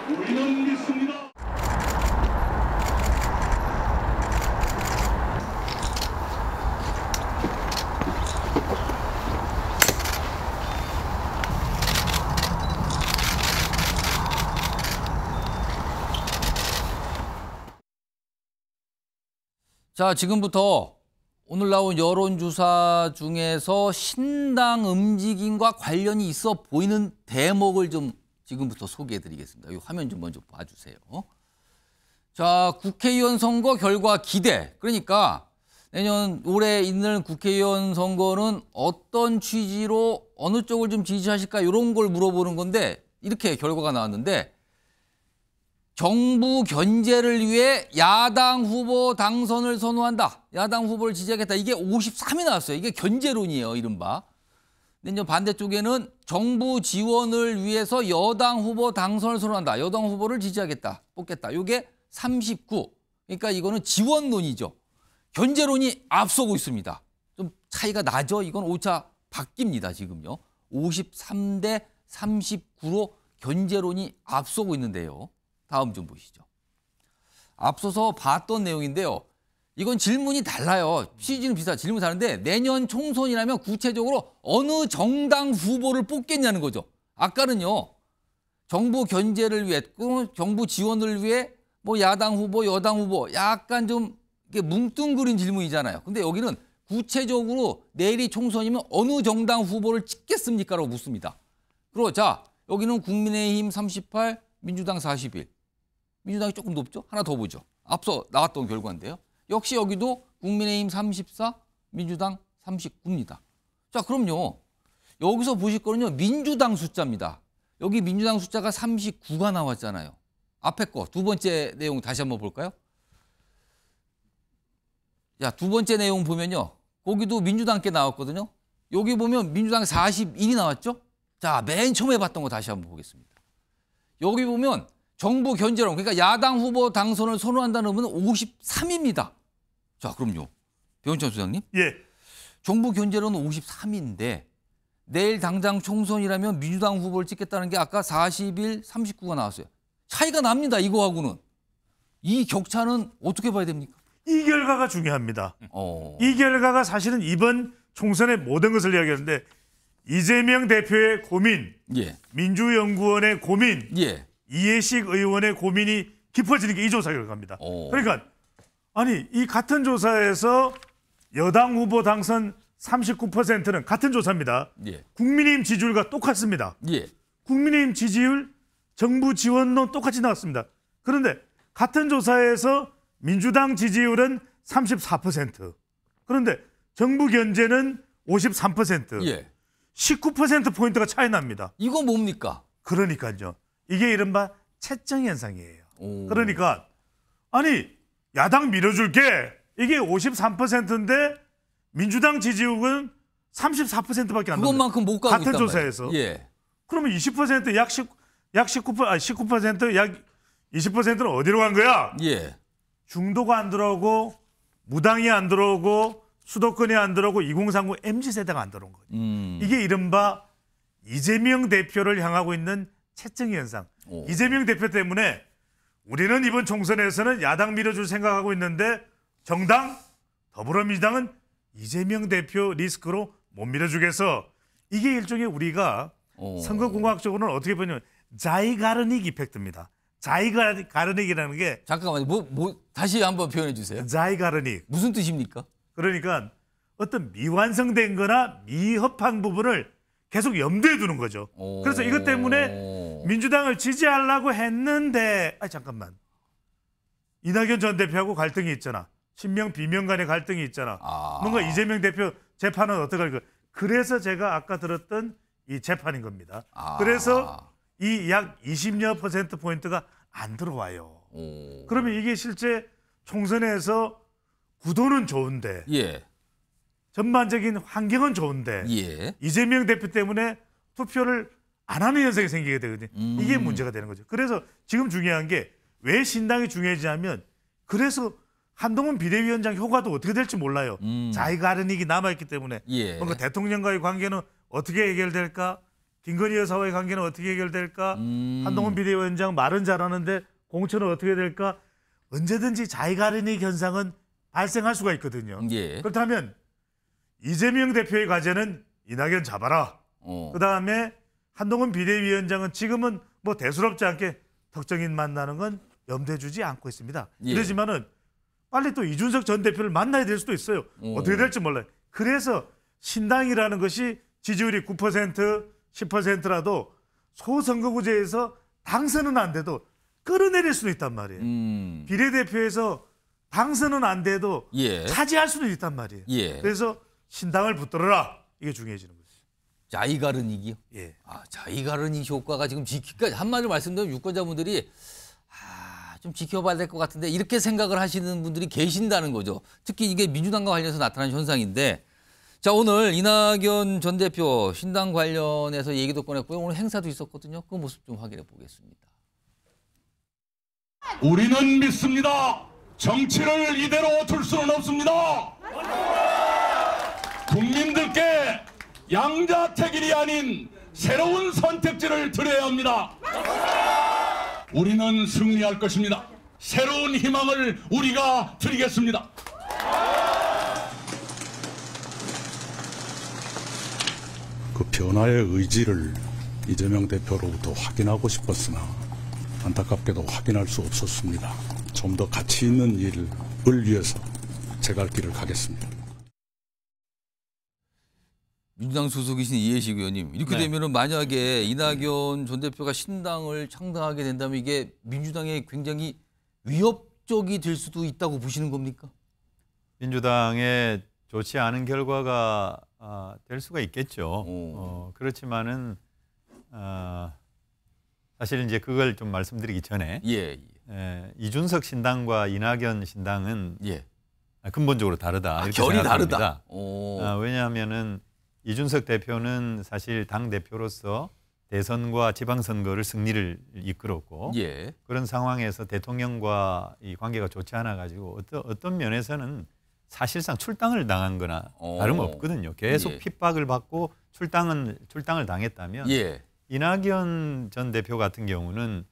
우리는 믿습니다 자, 지금부터 오늘 나온 여론조사 중에서 신당 움직임과 관련이 있어 보이는 대목을 좀 지금부터 소개해 드리겠습니다. 이 화면 좀 먼저 봐주세요. 자, 국회의원 선거 결과 기대. 그러니까 내년 올해 있는 국회의원 선거는 어떤 취지로 어느 쪽을 좀 지지하실까 이런 걸 물어보는 건데 이렇게 결과가 나왔는데 정부 견제를 위해 야당 후보 당선을 선호한다. 야당 후보를 지지하겠다. 이게 53이 나왔어요. 이게 견제론이에요, 이른바. 근데 반대쪽에는 정부 지원을 위해서 여당 후보 당선을 선호한다. 여당 후보를 지지하겠다. 뽑겠다. 이게 39. 그러니까 이거는 지원론이죠. 견제론이 앞서고 있습니다. 좀 차이가 나죠? 이건 오차 바뀝니다, 지금요. 53대 39로 견제론이 앞서고 있는데요. 다음 좀 보시죠. 앞서서 봤던 내용인데요. 이건 질문이 달라요. 취지는 비슷하 질문 다른데 내년 총선이라면 구체적으로 어느 정당 후보를 뽑겠냐는 거죠. 아까는요. 정부 견제를 위해 정부 지원을 위해 뭐 야당 후보, 여당 후보 약간 좀 뭉뚱그린 질문이잖아요. 근데 여기는 구체적으로 내일이 총선이면 어느 정당 후보를 찍겠습니까 라고 묻습니다. 그리고 자, 여기는 국민의힘 38, 민주당 41. 민주당이 조금 높죠? 하나 더 보죠. 앞서 나왔던 결과인데요. 역시 여기도 국민의힘 34, 민주당 39입니다. 자, 그럼요. 여기서 보실 거는요. 민주당 숫자입니다. 여기 민주당 숫자가 39가 나왔잖아요. 앞에 거 두 번째 내용 다시 한번 볼까요? 자, 두 번째 내용 보면요. 거기도 민주당께 나왔거든요. 여기 보면 민주당 41이 나왔죠? 자, 맨 처음에 봤던 거 다시 한번 보겠습니다. 여기 보면 정부 견제론, 그러니까 야당 후보 당선을 선호한다는 의원은 53입니다. 자, 그럼요. 배원찬 소장님. 예. 정부 견제론은 53인데 내일 당장 총선이라면 민주당 후보를 찍겠다는 게 아까 41, 39가 나왔어요. 차이가 납니다. 이거하고는. 이 격차는 어떻게 봐야 됩니까? 이 결과가 중요합니다. 어. 이 결과가 사실은 이번 총선의 모든 것을 이야기하는데 이재명 대표의 고민, 예. 민주연구원의 고민, 예. 이해식 의원의 고민이 깊어지는 게 이 조사 결과입니다. 어. 그러니까 아니 이 같은 조사에서 여당 후보 당선 39%는 같은 조사입니다. 예. 국민의힘 지지율과 똑같습니다. 예. 국민의힘 지지율, 정부 지원론 똑같이 나왔습니다. 그런데 같은 조사에서 민주당 지지율은 34%. 그런데 정부 견제는 53%. 예. 19% 포인트가 차이 납니다. 이거 뭡니까? 그러니까요. 이게 이른바 채증 현상이에요. 오. 그러니까 아니 야당 밀어줄게 이게 53%인데 민주당 지지율은 34%밖에 안 그것만큼 못 가고 같은 조사에서. 말이에요. 예. 그러면 20%약 10, 약 19%, 아 19%약 20%는 어디로 간 거야? 예. 중도가 안 들어오고 무당이 안 들어오고 수도권이 안 들어오고 2030 MZ 세대가 안 들어온 거예요. 음. 이게 이른바 이재명 대표를 향하고 있는 채증 현상. 오. 이재명 대표 때문에 우리는 이번 총선에서는 야당 밀어줄 생각하고 있는데 정당 더불어민주당은 이재명 대표 리스크로 못 밀어주겠어. 이게 일종의 우리가 어. 선거공학적으로는 어떻게 보냐면 자이가르닉 이펙트입니다. 자이가르닉이라는 게 잠깐만요. 뭐, 뭐 다시 한번 표현해 주세요. 자이가르닉 무슨 뜻입니까? 그러니까 어떤 미완성된 거나 미흡한 부분을 계속 염두에 두는 거죠. 그래서 이것 때문에 민주당을 지지하려고 했는데 아 잠깐만. 이낙연 전 대표하고 갈등이 있잖아. 친명 비명 간의 갈등이 있잖아. 뭔가 이재명 대표 재판은 어떻게 할까? 그래서 제가 아까 들었던 이 재판인 겁니다. 그래서 이 약 20여 퍼센트 포인트가 안 들어와요. 그러면 이게 실제 총선에서 구도는 좋은데 예. 전반적인 환경은 좋은데 예. 이재명 대표 때문에 투표를 안 하는 현상이 생기게 되거든요. 이게 음. 문제가 되는 거죠. 그래서 지금 중요한 게 왜 신당이 중요해지냐면 그래서 한동훈 비대위원장 효과도 어떻게 될지 몰라요. 자이가르닉이 남아있기 때문에 음. 예. 뭔가 대통령과의 관계는 어떻게 해결될까? 김건희 여사와의 관계는 어떻게 해결될까? 음. 한동훈 비대위원장 말은 잘하는데 공천은 어떻게 될까? 언제든지 자이가르닉 현상은 발생할 수가 있거든요. 예. 그렇다면 이재명 대표의 과제는 이낙연 잡아라. 어. 그 다음에 한동훈 비대위원장은 지금은 뭐 대수롭지 않게 특정인 만나는 건 염두에 주지 않고 있습니다. 예. 이러지만은 빨리 또 이준석 전 대표를 만나야 될 수도 있어요. 오. 어떻게 될지 몰라요. 그래서 신당이라는 것이 지지율이 9% 10%라도 소선거구제에서 당선은 안 돼도 끌어내릴 수는 있단 말이에요. 음. 비례대표에서 당선은 안 돼도 예. 차지할 수는 있단 말이에요. 예. 그래서 신당을 붙들어라 이게 중요해지는 거죠. 자이가르닉이요? 예. 아, 자이가르닉 효과가 지금 지키까 한마디로 말씀드리면 유권자분들이 아, 좀 지켜봐야 될 것 같은데 이렇게 생각을 하시는 분들이 계신다는 거죠. 특히 이게 민주당과 관련해서 나타난 현상인데 자 오늘 이낙연 전 대표 신당 관련해서 얘기도 꺼냈고요. 오늘 행사도 있었거든요. 그 모습 좀 확인해 보겠습니다. 우리는 믿습니다. 정치를 이대로 둘 수는 없습니다. 국민들께 양자택일이 아닌 새로운 선택지를 드려야 합니다. 우리는 승리할 것입니다. 새로운 희망을 우리가 드리겠습니다. 그 변화의 의지를 이재명 대표로부터 확인하고 싶었으나 안타깝게도 확인할 수 없었습니다. 좀 더 가치 있는 일을 위해서 제갈 길을 가겠습니다. 민주당 소속이신 이해식 의원님 이렇게 네. 되면은 만약에 이낙연 전 대표가 신당을 창당하게 된다면 이게 민주당에 굉장히 위협적이 될 수도 있다고 보시는 겁니까? 민주당에 좋지 않은 결과가 아, 될 수가 있겠죠. 어, 그렇지만은 어, 사실 이제 그걸 좀 말씀드리기 전에 예, 에, 이준석 신당과 이낙연 신당은 예. 근본적으로 다르다. 아, 결이 생각합니다. 다르다. 오. 아, 왜냐하면은 이준석 대표는 사실 당 대표로서 대선과 지방선거를 승리를 이끌었고 예. 그런 상황에서 대통령과 이 관계가 좋지 않아 가지고 어떤 어떤 면에서는 사실상 출당을 당한 거나 어. 다름없거든요. 계속 예. 핍박을 받고 출당은 출당을 당했다면 예. 이낙연 전 대표 같은 경우는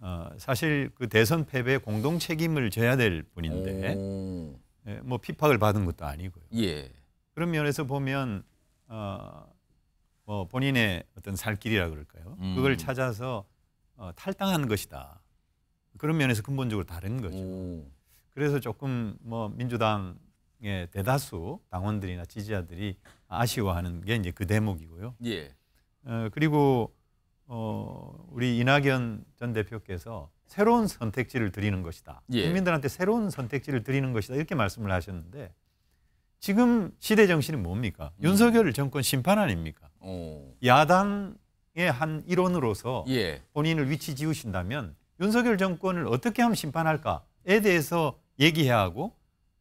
어, 사실 그 대선 패배 공동 책임을 져야 될 분인데 오. 예, 뭐 핍박을 받은 것도 아니고요. 예. 그런 면에서 보면 어, 뭐 본인의 어떤 살 길이라 그럴까요? 음. 그걸 찾아서 어, 탈당한 것이다. 그런 면에서 근본적으로 다른 거죠. 그래서 조금 뭐 민주당의 대다수 당원들이나 지지자들이 아쉬워하는 게 이제 그 대목이고요. 예. 어, 그리고 어, 우리 이낙연 전 대표께서 새로운 선택지를 드리는 것이다. 예. 국민들한테 새로운 선택지를 드리는 것이다. 이렇게 말씀을 하셨는데 지금 시대 정신이 뭡니까? 음. 윤석열 정권 심판 아닙니까? 오. 야당의 한 일원으로서 예. 본인을 위치 지우신다면 윤석열 정권을 어떻게 하면 심판할까에 대해서 얘기해야 하고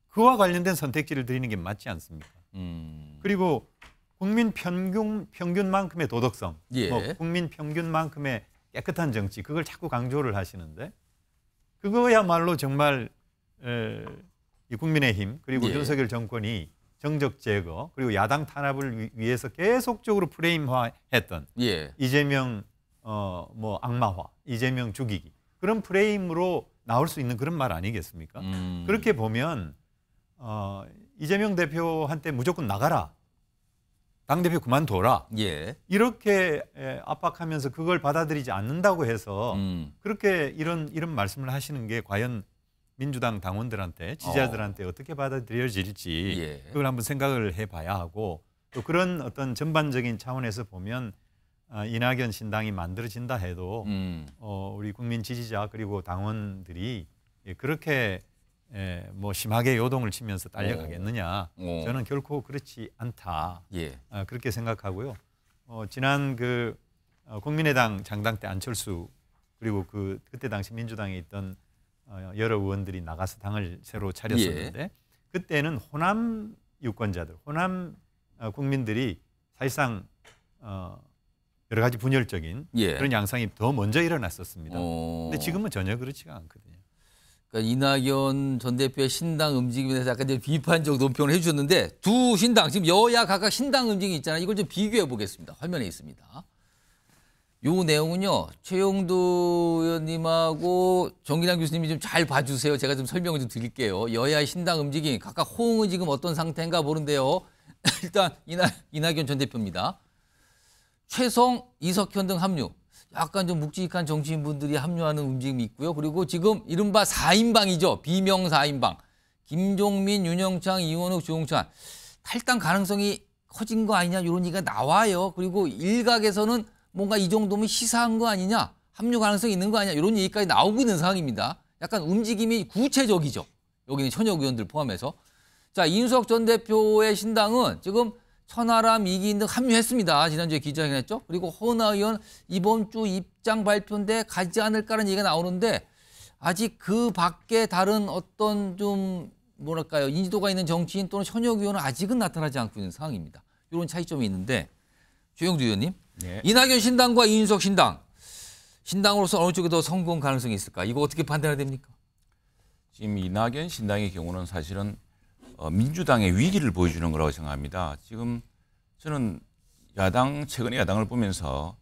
그와 관련된 선택지를 드리는 게 맞지 않습니까? 음. 그리고 국민 평균 평균만큼의 도덕성, 예. 뭐 국민 평균만큼의 깨끗한 정치 그걸 자꾸 강조를 하시는데 그거야말로 정말 에, 이 국민의힘 그리고 예. 윤석열 정권이 정적 제거 그리고 야당 탄압을 위- 위해서 계속적으로 프레임화했던 예. 이재명 어 뭐 악마화, 이재명 죽이기 그런 프레임으로 나올 수 있는 그런 말 아니겠습니까? 음. 그렇게 보면 어 이재명 대표한테 무조건 나가라. 당 대표 그만둬라. 예. 이렇게 에, 압박하면서 그걸 받아들이지 않는다고 해서 음. 그렇게 이런 이런 말씀을 하시는 게 과연 민주당 당원들한테 지지자들한테 어. 떻게 받아들여질지 예. 그걸 한번 생각을 해봐야 하고 또 그런 어떤 전반적인 차원에서 보면 어, 이낙연 신당이 만들어진다 해도 음. 어, 우리 국민 지지자 그리고 당원들이 예, 그렇게 예, 뭐 심하게 요동을 치면서 딸려가겠느냐 어. 저는 결코 그렇지 않다 예. 아, 그렇게 생각하고요. 어, 지난 그 어, 국민의당 장당 때 안철수 그리고 그 그때 당시 민주당에 있던 어, 여러 의원들이 나가서 당을 새로 차렸었는데 예. 그때는 호남 유권자들, 호남 어, 국민들이 사실상 어, 여러 가지 분열적인 예. 그런 양상이 더 먼저 일어났었습니다. 어. 근데 지금은 전혀 그렇지가 않거든요. 그러니까 이낙연 전 대표의 신당 움직임에 대해서 약간 이제 비판적 논평을 해주셨는데 두 신당 지금 여야 각각 신당 움직임이 있잖아요. 이걸 좀 비교해 보겠습니다. 화면에 있습니다. 요 내용은요 최영도 의원님하고 정기남 교수님이 좀 잘 봐주세요. 제가 좀 설명을 좀 드릴게요. 여야 신당 움직임 각각 호응은 지금 어떤 상태인가 보는데요. 일단 이낙, 이낙연 전 대표입니다. 최성, 이석현 등 합류. 약간 좀 묵직한 정치인분들이 합류하는 움직임이 있고요. 그리고 지금 이른바 4인방이죠. 비명 4인방. 김종민, 윤영창, 이원욱, 조홍찬. 탈당 가능성이 커진 거 아니냐 이런 얘기가 나와요. 그리고 일각에서는 뭔가 이 정도면 시사한 거 아니냐. 합류 가능성이 있는 거 아니냐 이런 얘기까지 나오고 있는 상황입니다. 약간 움직임이 구체적이죠. 여기는 현역 의원들 포함해서. 자, 이인석 전 대표의 신당은 지금 천하람, 이기인 등 합류했습니다. 지난주에 기자회견 했죠. 그리고 허은하 의원 이번 주 입장 발표인데 가지 않을까라는 얘기가 나오는데 아직 그 밖에 다른 어떤 좀 뭐랄까요 인지도가 있는 정치인 또는 현역 의원은 아직은 나타나지 않고 있는 상황입니다. 이런 차이점이 있는데 조영두 의원님, 네. 이낙연 신당과 이인석 신당 신당으로서 어느 쪽이 더 성공 가능성이 있을까? 이거 어떻게 판단해야 됩니까? 지금 이낙연 신당의 경우는 사실은 어, 민주당의 위기를 보여주는 거라고 생각합니다. 지금 저는 야당 최근에 야당을 보면서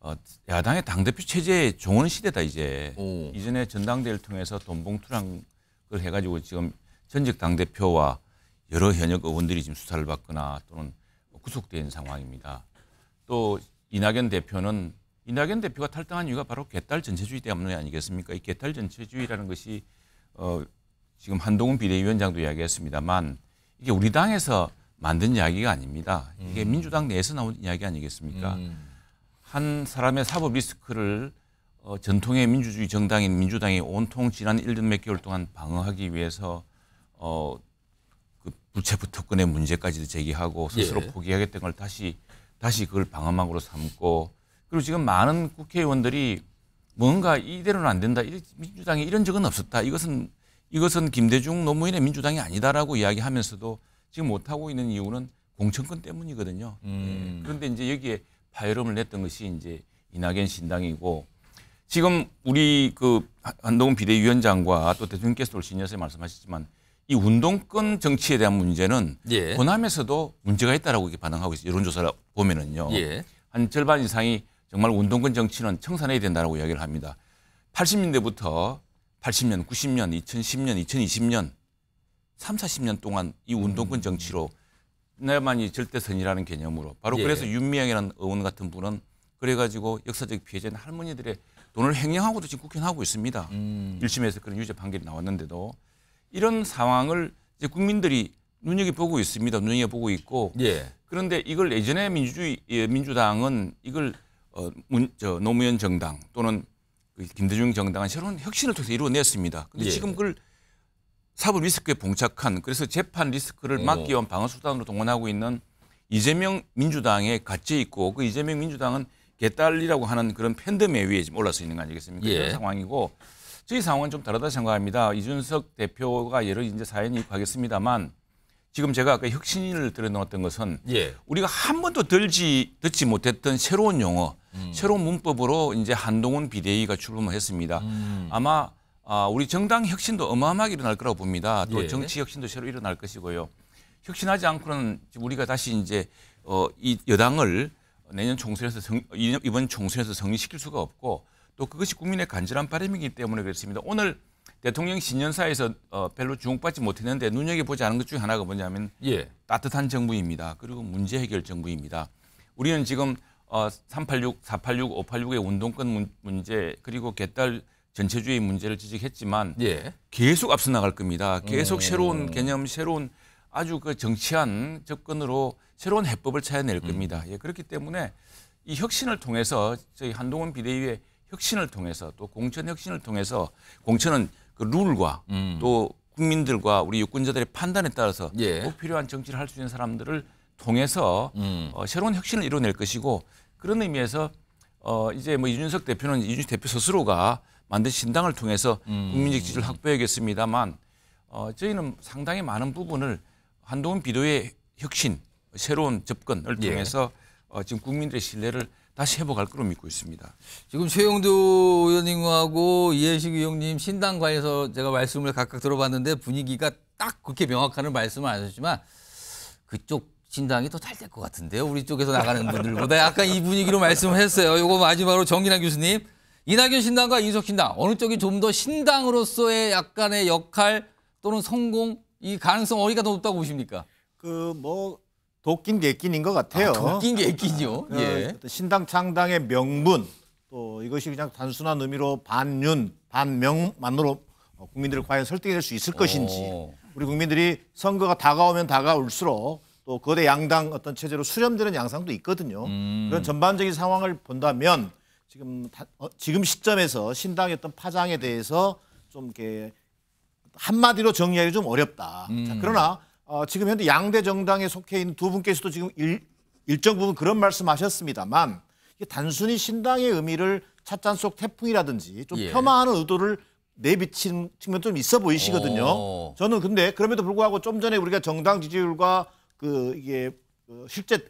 어, 야당의 당 대표 체제의 종언 시대다 이제 이전에 전당대회를 통해서 돈봉투랑 걸 해가지고 지금 전직 당 대표와 여러 현역 의원들이 지금 수사를 받거나 또는 구속된 상황입니다. 또 이낙연 대표는 이낙연 대표가 탈당한 이유가 바로 개딸 전체주의 때문에 아니겠습니까? 이 개딸 전체주의라는 것이 어, 지금 한동훈 비대위원장도 이야기했습니다만 이게 우리 당에서 만든 이야기가 아닙니다. 이게 민주당 내에서 나온 이야기 아니겠습니까? 한 사람의 사법 리스크를 어, 전통의 민주주의 정당인 민주당이 온통 지난 1년 몇 개월 동안 방어하기 위해서 어, 그 불체포 특권의 문제까지도 제기하고 스스로 예. 포기하겠다는 걸 다시 다시 그걸 방어막으로 삼고 그리고 지금 많은 국회의원들이 뭔가 이대로는 안 된다. 이- 민주당이 이런 적은 없었다. 이것은 이것은 김대중 노무현의 민주당이 아니다라고 이야기하면서도 지금 못 하고 있는 이유는 공천권 때문이거든요. 음. 예. 그런데 이제 여기에 파열음을 냈던 것이 이제 이낙연 신당이고 지금 우리 그 한동훈 비대위원장과 또 대통령께서도 신여서 말씀하셨지만 이 운동권 정치에 대한 문제는 예. 호남에서도 문제가 있다라고 이렇게 반응하고 있어요. 여론조사를 보면은요. 예. 한 절반 이상이 정말 운동권 정치는 청산해야 된다라고 이야기를 합니다. 80년대부터 80년, 90년, 2010년, 2020년 3, 40년 동안 이 운동권 정치로 내만이 절대선이라는 개념으로 바로 예. 그래서 윤미향이라는 의원 같은 분은 그래가지고 역사적 피해자인 할머니들의 돈을 횡령하고도 지금 국회의원하고 있습니다. 음. 1심에서 그런 유죄 판결이 나왔는데도 이런 상황을 이제 국민들이 눈여겨보고 있습니다. 눈여겨보고 있고 예. 그런데 이걸 예전에 민주주의 예, 민주당은 이걸 어, 문, 저 노무현 정당 또는 그 김대중 정당은 새로운 혁신을 통해서 이루어냈습니다. 근데 예. 지금 그걸 사법 리스크에 봉착한 그래서 재판 리스크를 어. 막기 위한 방어 수단으로 동원하고 있는 이재명 민주당에 갇혀 있고 그 이재명 민주당은 개딸이라고 하는 그런 팬덤에 위에 지금 올라서 있는 거 아니겠습니까? 예. 이런 상황이고 저희 상황은 좀 다르다 생각합니다. 이준석 대표가 여러 이제 사연이 있고 하겠습니다만 지금 제가 아까 혁신을 들어놓았던 것은 예. 우리가 한 번도 들지 듣지 못했던 새로운 용어, 새로운 문법으로 이제 한동훈 비대위가 출범을 했습니다. 음. 아마 아, 우리 정당 혁신도 어마어마하게 일어날 거라고 봅니다. 또 예. 정치 혁신도 새로 일어날 것이고요. 혁신하지 않고는 우리가 다시 이제 어, 이 여당을 내년 총선에서 성, 이- 이번 총선에서 승리시킬 수가 없고 또 그것이 국민의 간절한 바람이기 때문에 그렇습니다. 오늘 대통령 신년사에서 어, 별로 주목받지 못했는데 눈여겨보지 않은 것 중에 하나가 뭐냐면 예. 따뜻한 정부입니다. 그리고 문제 해결 정부입니다. 우리는 지금 어, 386, 486, 586의 운동권 문- 문제 그리고 개딸 전체주의 문제를 지적했지만 예. 계속 앞서 나갈 겁니다. 계속 오. 새로운 개념, 새로운 아주 그 정치한 접근으로 새로운 해법을 음. 찾아낼 겁니다. 예, 그렇기 때문에 이 혁신을 통해서 저희 한동훈 비대위의 혁신을 통해서 또 공천 혁신을 통해서 공천은 그 룰과 음. 또 국민들과 우리 유권자들의 판단에 따라서 예. 꼭 필요한 정치를 할 수 있는 사람들을 통해서 음. 어, 새로운 혁신을 이뤄낼 것이고 그런 의미에서 어, 이제 뭐 이준석 대표는 이준석 대표 스스로가 만든 신당을 통해서 음. 국민적 지지를 확보해야겠습니다만 어, 저희는 상당히 많은 부분을 한동훈 비도의 혁신, 새로운 접근을 예. 통해서 어, 지금 국민들의 신뢰를 다시 회복할 거로 믿고 있습니다. 지금 최영도 의원님하고 이해식 의원님 신당 관해서 제가 말씀을 각각 들어봤는데 분위기가 딱 그렇게 명확한 말씀을 안 하셨지만 그쪽 신당이 더 잘 될 것 같은데요. 우리 쪽에서 나가는 분들보다 약간 이 분위기로 말씀을 했어요. 요거 마지막으로 정진환 교수님. 이낙연 신당과 이준석 신당 어느 쪽이 좀 더 신당으로서의 약간의 역할 또는 성공 이 가능성 어디가 더 높다고 보십니까? 그 뭐 도끼인 개끼인 것 같아요. 아, 도끼인 개끼죠. 그 예. 어떤 신당 창당의 명분 또 이것이 그냥 단순한 의미로 반윤 반명만으로 어, 국민들을 과연 설득해낼 수 있을 것인지 어. 우리 국민들이 선거가 다가오면 다가올수록 또 거대 양당 어떤 체제로 수렴되는 양상도 있거든요. 음. 그런 전반적인 상황을 본다면 지금 다- 어, 지금 시점에서 신당의 어떤 파장에 대해서 좀 이렇게 한마디로 정리하기 좀 어렵다. 음. 자, 그러나 어, 지금 현재 양대 정당에 속해 있는 두 분께서도 지금 일, 일정 부분 그런 말씀하셨습니다만 이게 단순히 신당의 의미를 찻잔 속 태풍이라든지 좀 예. 겸하하는 의도를 내비치는 측면도 좀 있어 보이시거든요. 오. 저는 근데 그럼에도 불구하고 좀 전에 우리가 정당 지지율과 그 이게 그 실제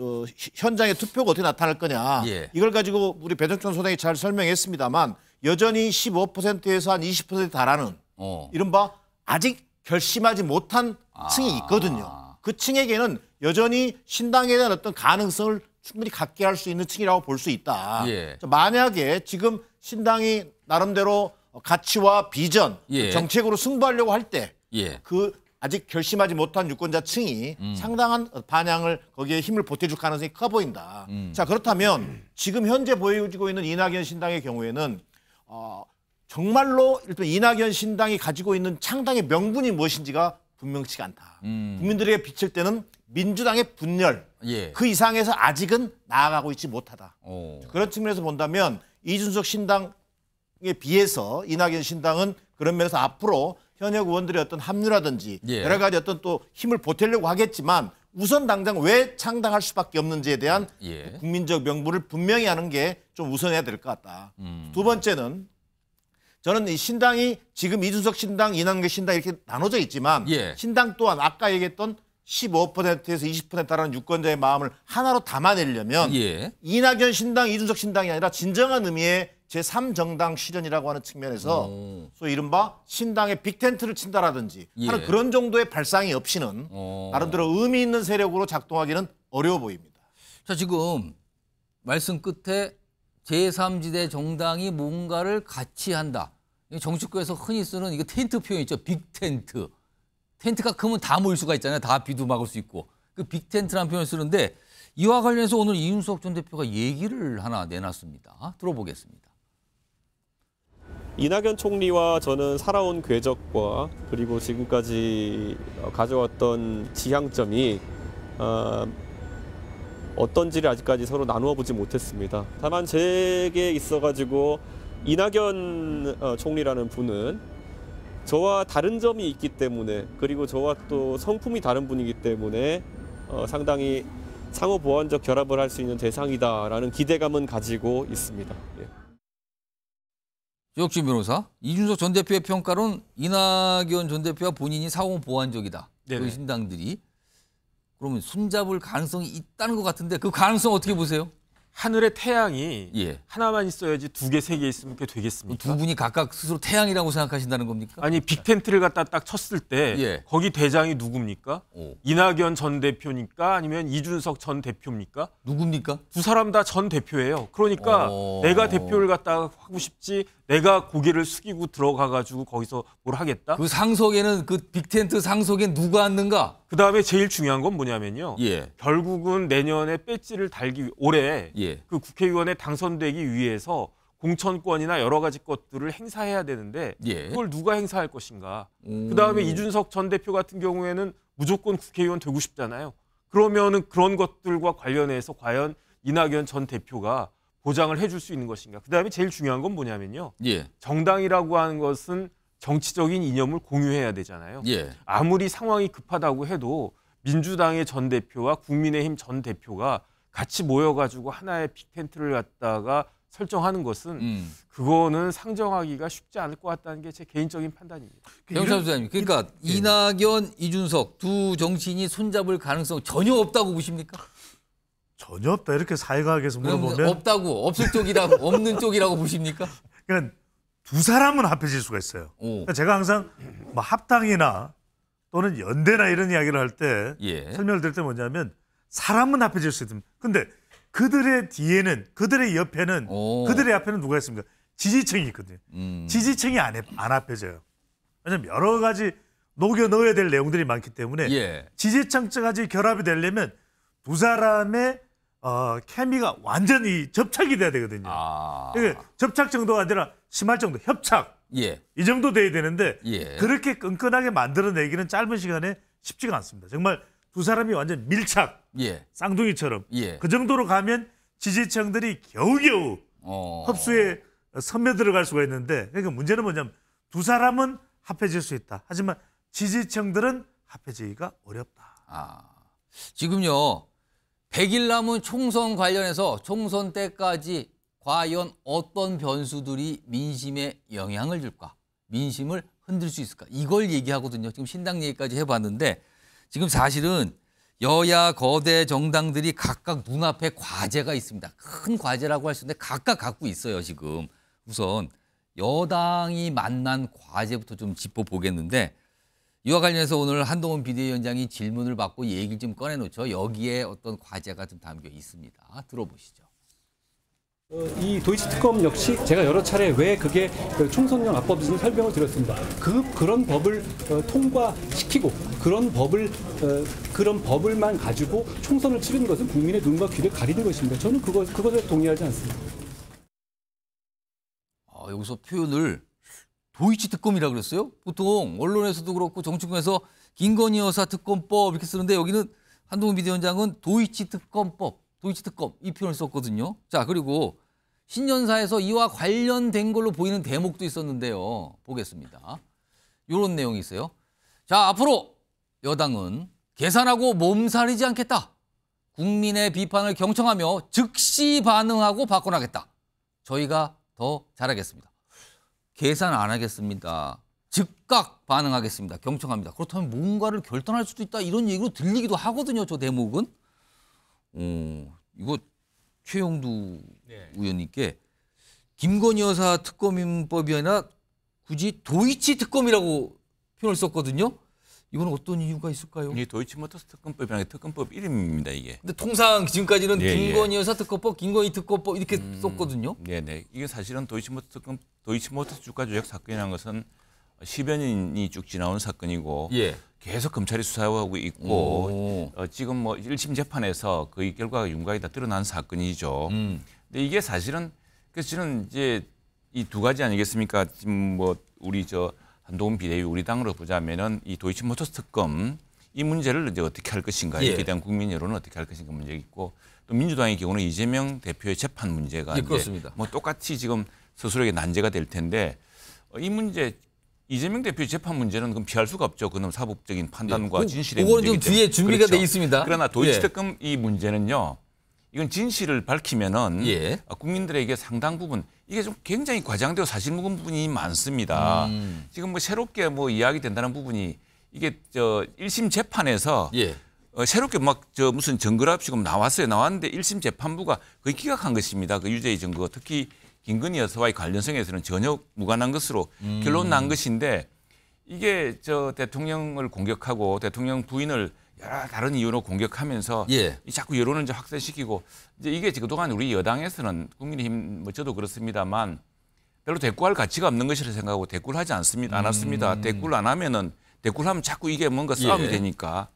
어, 히- 현장의 투표가 어떻게 나타날 거냐 예. 이걸 가지고 우리 배정천 소장이 잘 설명했습니다만 여전히 15%에서 한 20%에 달하는 어. 이른바 아직 결심하지 못한 아. 층이 있거든요. 그 층에게는 여전히 신당에 대한 어떤 가능성을 충분히 갖게 할 수 있는 층이라고 볼 수 있다. 예. 자, 만약에 지금 신당이 나름대로 가치와 비전, 예. 정책으로 승부하려고 할때 예. 그 아직 결심하지 못한 유권자층이 음. 상당한 반향을 거기에 힘을 보태줄 가능성이 커 보인다. 음. 자 그렇다면 지금 현재 보여지고 있는 이낙연 신당의 경우에는 어, 정말로 일단 이낙연 신당이 가지고 있는 창당의 명분이 무엇인지가 분명치가 않다. 음. 국민들에게 비칠 때는 민주당의 분열 예. 그 이상에서 아직은 나아가고 있지 못하다. 어. 그런 측면에서 본다면 이준석 신당에 비해서 이낙연 신당은 그런 면에서 앞으로 현역 의원들의 어떤 합류라든지 예. 여러 가지 어떤 또 힘을 보태려고 하겠지만 우선 당장 왜 창당할 수밖에 없는지에 대한 예. 국민적 명분을 분명히 하는 게 좀 우선해야 될 것 같다. 음. 두 번째는 저는 이 신당이 지금 이준석 신당, 이낙연 신당 이렇게 나눠져 있지만 예. 신당 또한 아까 얘기했던 15%에서 20%라는 유권자의 마음을 하나로 담아내려면 예. 이낙연 신당, 이준석 신당이 아니라 진정한 의미의 제3정당 실현이라고 하는 측면에서 오. 소위 이른바 신당의 빅텐트를 친다라든지 예. 하는 그런 정도의 발상이 없이는 어. 나름대로 의미 있는 세력으로 작동하기는 어려워 보입니다. 자, 지금 말씀 끝에 제3지대 정당이 뭔가를 같이 한다. 이 정치권에서 흔히 쓰는 이거 텐트 표현 있죠. 빅 텐트. 텐트가 크면 다 모일 수가 있잖아요. 다 비도 막을 수 있고. 그 빅 텐트라는 표현을 쓰는데 이와 관련해서 오늘 이윤석 전 대표가 얘기를 하나 내놨습니다. 들어보겠습니다. 이낙연 총리와 저는 살아온 궤적과 그리고 지금까지 가져왔던 지향점이 어, 어떤지를 아직까지 서로 나누어 보지 못했습니다. 다만 제게 있어가지고 이낙연 어, 총리라는 분은 저와 다른 점이 있기 때문에 그리고 저와 또 성품이 다른 분이기 때문에 어, 상당히 상호 보완적 결합을 할 수 있는 대상이다라는 기대감은 가지고 있습니다. 예. 조혁진 변호사, 이준석 전 대표의 평가로는 이낙연 전 대표와 본인이 사후 보완적이다. 그. 신당들이. 그러면 손잡을 가능성이 있다는 것 같은데 그 가능성 어떻게 보세요? 하늘에 태양이 예. 하나만 있어야지 두 개, 세 개 있으면 그게 되겠습니까? 두 분이 각각 스스로 태양이라고 생각하신다는 겁니까? 아니 빅텐트를 갖다 딱 쳤을 때 예. 거기 대장이 누굽니까? 오. 이낙연 전 대표니까 아니면 이준석 전 대표입니까? 누굽니까? 두 사람 다 전 대표예요. 그러니까 어. 내가 대표를 갖다가 하고 싶지 내가 고개를 숙이고 들어가 가지고 거기서 뭘 하겠다? 그 상석에는 그 빅텐트 상석에 누가 앉는가? 그 다음에 제일 중요한 건 뭐냐면요. 예. 결국은 내년에 배지를 달기 위- 올해 예. 그 국회의원에 당선되기 위해서 공천권이나 여러 가지 것들을 행사해야 되는데 예. 그걸 누가 행사할 것인가. 음. 그다음에 이준석 전 대표 같은 경우에는 무조건 국회의원 되고 싶잖아요. 그러면은 그런 것들과 관련해서 과연 이낙연 전 대표가 보장을 해줄 수 있는 것인가. 그다음에 제일 중요한 건 뭐냐면요. 예. 정당이라고 하는 것은 정치적인 이념을 공유해야 되잖아요. 예. 아무리 상황이 급하다고 해도 민주당의 전 대표와 국민의힘 전 대표가 같이 모여가지고 하나의 빅텐트를 갖다가 설정하는 것은 음. 그거는 상정하기가 쉽지 않을 것 같다는 게 제 개인적인 판단입니다. 영찬 소장님, 그러니까 이낙연, 이준석 두 정치인이 손잡을 가능성 전혀 없다고 보십니까? 전혀 없다 이렇게 사회과학에서 물어보면 없다고 없을 쪽이라고 없는 쪽이라고 보십니까? 그러니까 두 사람은 합해질 수가 있어요. 그러니까 제가 항상 뭐 합당이나 또는 연대나 이런 이야기를 할때 예. 설명을 드릴 때 뭐냐면 사람은 합해질 수 있습니다. 근데 그들의 뒤에는 그들의 옆에는 그들의 앞에는 누가 있습니까? 지지층이 있거든요. 음. 지지층이 안, 해- 안 합해져요. 왜냐면 여러 가지 녹여 넣어야 될 내용들이 많기 때문에 예. 지지층까지 결합이 되려면 두 사람의 어, 케미가 완전히 접착이 돼야 되거든요. 아. 이게 접착 정도가 아니라 심할 정도 협착 예. 이 정도 돼야 되는데 예. 그렇게 끈끈하게 만들어내기는 짧은 시간에 쉽지가 않습니다. 정말 두 사람이 완전 밀착 예. 쌍둥이처럼 예. 그 정도로 가면 지지층들이 겨우겨우 어. 흡수에 선며 들어갈 수가 있는데 그러니까 문제는 뭐냐면 두 사람은 합해질 수 있다. 하지만 지지층들은 합해지기가 어렵다. 아. 지금요. 100일 남은 총선 관련해서 총선 때까지 과연 어떤 변수들이 민심에 영향을 줄까? 민심을 흔들 수 있을까? 이걸 얘기하거든요. 지금 신당 얘기까지 해봤는데 지금 사실은 여야 거대 정당들이 각각 눈앞에 과제가 있습니다. 큰 과제라고 할 수 있는데 각각 갖고 있어요, 지금. 우선 여당이 만난 과제부터 좀 짚어보겠는데 이와 관련해서 오늘 한동훈 비대위원장이 질문을 받고 얘기를 좀 꺼내놓죠. 여기에 어떤 과제가 좀 담겨 있습니다. 들어보시죠. 어, 이 도이치 특검 역시 제가 여러 차례 왜 그게 그 총선용 합법인지 설명을 드렸습니다. 그 그런 법을 어, 통과시키고 그런 법을 어, 그런 법을만 가지고 총선을 치르는 것은 국민의 눈과 귀를 가리는 것입니다. 저는 그것 그것에 동의하지 않습니다. 아, 여기서 표현을 도이치 특검이라 그랬어요? 보통 언론에서도 그렇고 정치권에서 김건희 여사 특검법 이렇게 쓰는데 여기는 한동훈 비대위원장은 도이치 특검법, 도이치 특검 이 표현을 썼거든요. 자 그리고 신년사에서 이와 관련된 걸로 보이는 대목도 있었는데요. 보겠습니다. 이런 내용이 있어요. 자 앞으로 여당은 계산하고 몸살이지 않겠다. 국민의 비판을 경청하며 즉시 반응하고 바꿔나겠다. 저희가 더 잘하겠습니다. 계산 안 하겠습니다. 즉각 반응하겠습니다. 경청합니다. 그렇다면 뭔가를 결단할 수도 있다 이런 얘기로 들리기도 하거든요. 저 대목은. 어, 이거 최영두 의원님께 김건희 여사 특검법이 아니라 굳이 도이치 특검이라고 표현을 썼거든요. 이건 어떤 이유가 있을까요? 이 도이치모터스 특검법이라는 게 특검법 이름입니다 이게. 근데 통상 지금까지는 예, 예. 김건희 여사 특검법, 김건희 특검법 이렇게 썼거든요. 네네. 이게 사실은 도이치모터 특검, 도이치모터스 주가 조작 사건이라는 것은 10여 년이 쭉 지나온 사건이고 예. 계속 검찰이 수사하고 있고 어, 지금 뭐 1심 재판에서 거의 결과가 윤곽이 다 드러난 사건이죠. 음. 근데 이게 사실은 그래서 저는 이제 이 두 가지 아니겠습니까? 지금 뭐 우리 저 한동훈 비대위 우리 당으로 보자면은 이 도이치모터스 특검 이 문제를 이제 어떻게 할 것인가 예. 대한 국민 여론은 어떻게 할 것인가 문제가 있고 또 민주당의 경우는 이재명 대표의 재판 문제가 예, 그렇습니다. 뭐 똑같이 지금 스스로에게 난제가 될 텐데 어, 이 문제 이재명 대표의 재판 문제는 그럼 피할 수가 없죠. 그는 사법적인 판단과 예, 그- 진실의 그거는 좀 문제이기 때문에. 뒤에 준비가 그렇죠. 돼 있습니다. 그러나 도이치 예. 특검 이 문제는요. 이건 진실을 밝히면은 예. 어, 국민들에게 상당 부분 이게 좀 굉장히 과장되고 사실무근 부분이 많습니다. 음. 지금 뭐 새롭게 뭐 이야기 된다는 부분이 이게 저 1심 재판에서 예. 어, 새롭게 막 저 무슨 지금 나왔어요. 나왔는데 1심 재판부가 거의 기각한 것입니다. 그 유죄의 증거. 특히 김건희 여사와의 관련성에서는 전혀 무관한 것으로 음. 결론 난 것인데 이게 저 대통령을 공격하고 대통령 부인을 여러 다른 이유로 공격하면서 예. 이 자꾸 여론을 이제 확산시키고 이제 이게 그동안 우리 여당에서는 국민의힘 뭐 저도 그렇습니다만 별로 대꾸할 가치가 없는 것이라 생각하고 대꾸를 하지 않습니다. 않았습니다. 대꾸를 안 하면은 대꾸를 하면 자꾸 이게 뭔가 싸움이 예. 되니까.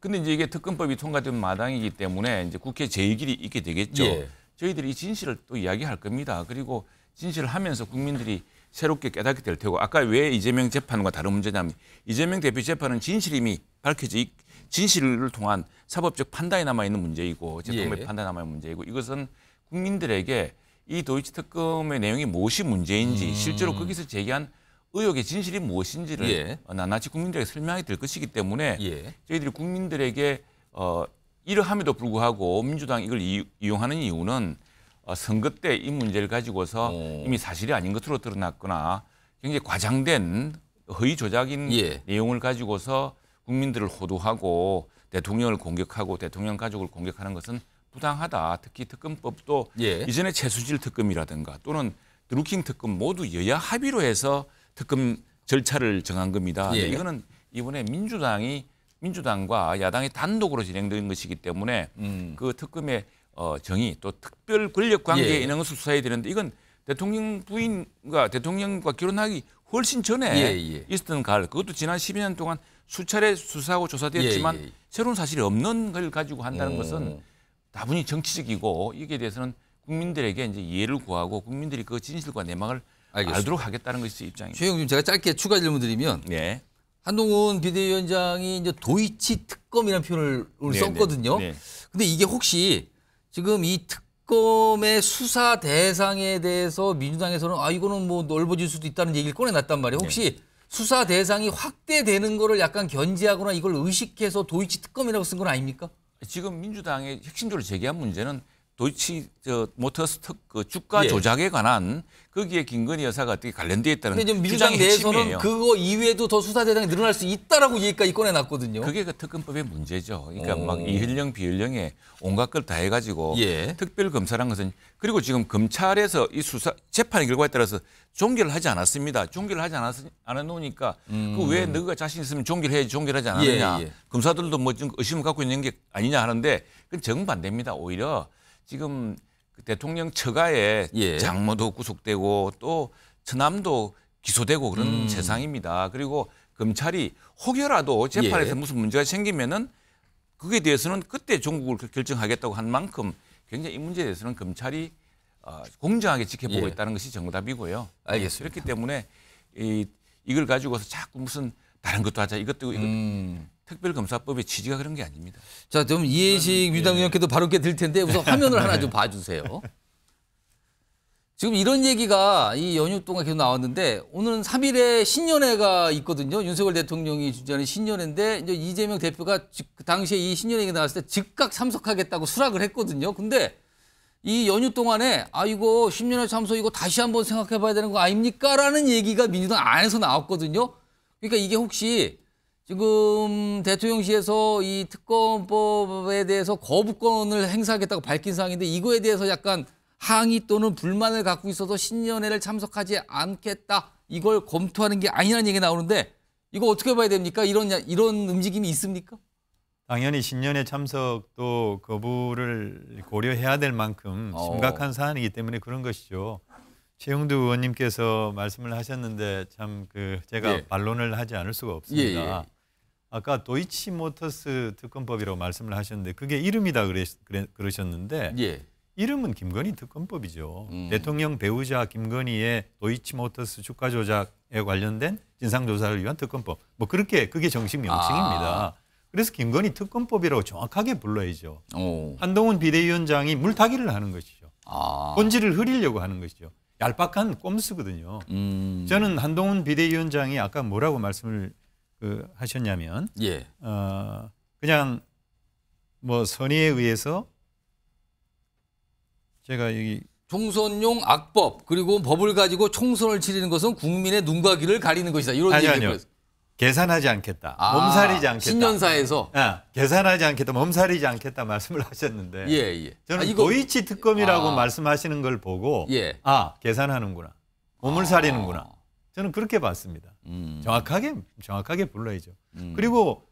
근데 이제 이게 특검법이 통과된 마당이기 때문에 이제 국회 제의 길이 있게 되겠죠. 예. 저희들이 이 진실을 또 이야기할 겁니다. 그리고 진실을 하면서 국민들이 새롭게 깨닫게 될 테고 아까 왜 이재명 재판과 다른 문제냐면 이재명 대표 재판은 진실이 밝혀져 있, 진실을 통한 사법적 판단이 남아 있는 문제이고 재판부의 예. 판단이 남아 있는 문제이고 이것은 국민들에게 이 도이치 특검의 내용이 무엇이 문제인지 음. 실제로 거기서 제기한 의혹의 진실이 무엇인지를 예. 어, 낱낱이 국민들에게 설명하게 될 것이기 때문에 예. 저희들이 국민들에게 어, 이러함에도 불구하고 민주당 이걸 이, 이용하는 이유는 어, 선거 때 이 문제를 가지고서 이미 사실이 아닌 것으로 드러났거나 굉장히 과장된 허위 조작인 예. 내용을 가지고서 국민들을 호도하고 대통령을 공격하고 대통령 가족을 공격하는 것은 부당하다. 특히 특검법도 예. 이전에 최수질 특검이라든가 또는 드루킹 특검 모두 여야 합의로 해서 특검 절차를 정한 겁니다. 예. 이거는 이번에 민주당이 민주당과 야당이 단독으로 진행된 것이기 때문에 음. 그 특검의 어, 정의 또 특별 권력 관계에 예. 것을 수사해야 되는데 이건 대통령 부인과 대통령과 결혼하기 훨씬 전에 예, 예. 있었던 갈 그것도 지난 12년 동안 수차례 수사하고 조사되었지만 예, 예. 새로운 사실이 없는 걸 가지고 한다는 오. 것은 다분히 정치적이고 이게 대해서는 국민들에게 이제 이해를 구하고 국민들이 그 진실과 내막을 알겠습니다. 알도록 하겠다는 것이 입장입니다. 최영준 제가 짧게 추가 질문 드리면 네. 한동훈 비대위원장이 이제 도이치 특검이라는 표현을 네, 썼거든요. 네, 네. 근데 이게 혹시 지금 이 특 검의 수사 대상에 대해서 민주당에서는 아 이거는 뭐 넓어질 수도 있다는 얘기를 꺼내놨단 말이에요. 혹시 수사 대상이 확대되는 거를 약간 견지하거나 이걸 의식해서 도이치 특검이라고 쓴 건 아닙니까? 지금 민주당의 핵심적으로 제기한 문제는 도이치 저 모터스 특, 그 주가 예. 조작에 관한 거기에 김건희 여사가 어떻게 관련되어 있다는 근데 지금 민주당 내에서는 핵심이에요. 그거 이외에도 더 수사 대상이 늘어날 수 있다라고 얘기까지 꺼내놨거든요. 그게 그 특검법의 문제죠. 그러니까 오. 막 이ህ령 비ህ령에 온갖 걸 다 해가지고 예. 특별 검사란 것은 그리고 지금 검찰에서 이 수사 재판의 결과에 따라서 종결을 하지 않았습니다. 종결을 하지 않았 안 놓으니까 음. 그왜 너가 자신 있으면 종결해야지 종결하지 않았느냐. 예, 예. 검사들도 뭐 좀 의심을 갖고 있는 게 아니냐 하는데 그건 정반대입니다. 오히려 지금 그 대통령 처가에 예. 장모도 구속되고 또 처남도 기소되고 그런 음. 세상입니다. 그리고 검찰이 혹여라도 재판에서 예. 무슨 문제가 생기면은 그에 대해서는 그때 종국을 결- 결정하겠다고 한 만큼 굉장히 이 문제에 대해서는 검찰이 어, 공정하게 지켜보고 예. 있다는 것이 정답이고요. 알겠습니다. 그렇기 때문에 이, 이걸 가지고서 자꾸 무슨 다른 것도 하자 이것도 이거 음. 특별검사법의 취지가 그런 게 아닙니다. 자, 좀 이해식 민주당 의원께도 바로 게될 텐데 우선 화면을 하나 좀 봐주세요. 지금 이런 얘기가 이 연휴 동안 계속 나왔는데 오늘은 3일에 신년회가 있거든요. 윤석열 대통령이 주재하는 신년회인데 이제 이재명 대표가 즉- 그 당시에 이 신년회가 나왔을 때 즉각 참석하겠다고 수락을 했거든요. 근데 이 연휴 동안에 아 이거 10년회 참석 이거 다시 한번 생각해 봐야 되는 거 아닙니까? 라는 얘기가 민주당 안에서 나왔거든요. 그러니까 이게 혹시 지금 대통령실에서 이 특검법에 대해서 거부권을 행사하겠다고 밝힌 사항인데 이거에 대해서 약간 항의 또는 불만을 갖고 있어서 신년회를 참석하지 않겠다 이걸 검토하는 게 아니라는 얘기가 나오는데 이거 어떻게 봐야 됩니까? 이런 야- 이런 움직임이 있습니까? 당연히 신년회 참석도 거부를 고려해야 될 만큼 어. 심각한 사안이기 때문에 그런 것이죠. 최영두 의원님께서 말씀을 하셨는데 참 그 제가 예. 반론을 하지 않을 수가 없습니다. 예, 예. 아까 도이치 모터스 특검법이라고 말씀을 하셨는데 그게 이름이다 그러셨는데 예. 이름은 김건희 특검법이죠. 음. 대통령 배우자 김건희의 도이치 모터스 주가 조작에 관련된 진상 조사를 위한 특검법. 뭐 그렇게 그게 정식 명칭입니다. 아. 그래서 김건희 특검법이라고 정확하게 불러야죠. 오. 한동훈 비대위원장이 물타기를 하는 것이죠. 아. 본질을 흐리려고 하는 것이죠. 얄팍한 꼼수거든요. 음. 저는 한동훈 비대위원장이 아까 뭐라고 말씀을 그 하셨냐면 예. 어, 그냥 뭐 선의에 의해서 제가 여기 총선용 악법 그리고 법을 가지고 총선을 치르는 것은 국민의 눈과 귀를 가리는 것이다. 이런 아니요, 얘기를 아니요. 했어요. 계산하지 않겠다. 아, 몸살이지 않겠다. 신년사에서 아, 계산하지 않겠다. 몸살이지 않겠다 말씀을 하셨는데 예, 예. 저는 아, 이거- 도이치 특검이라고 아. 말씀하시는 걸 보고 예. 아 계산하는구나. 몸을 사리는구나. 저는 그렇게 봤습니다. 음. 정확하게 정확하게 불러야죠. 음. 그리고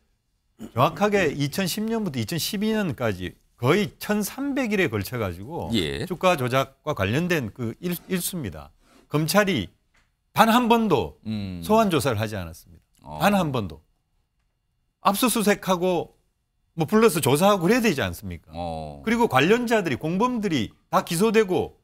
정확하게 2010년부터 2012년까지 거의 1,300일에 걸쳐 가지고 예. 주가 조작과 관련된 그 일, 일수입니다. 검찰이 단 한 번도 음. 소환 조사를 하지 않았습니다. 어. 단한 번도. 압수수색하고 뭐 불러서 조사하고 그래야 되지 않습니까? 어. 그리고 관련자들이 공범들이 다 기소되고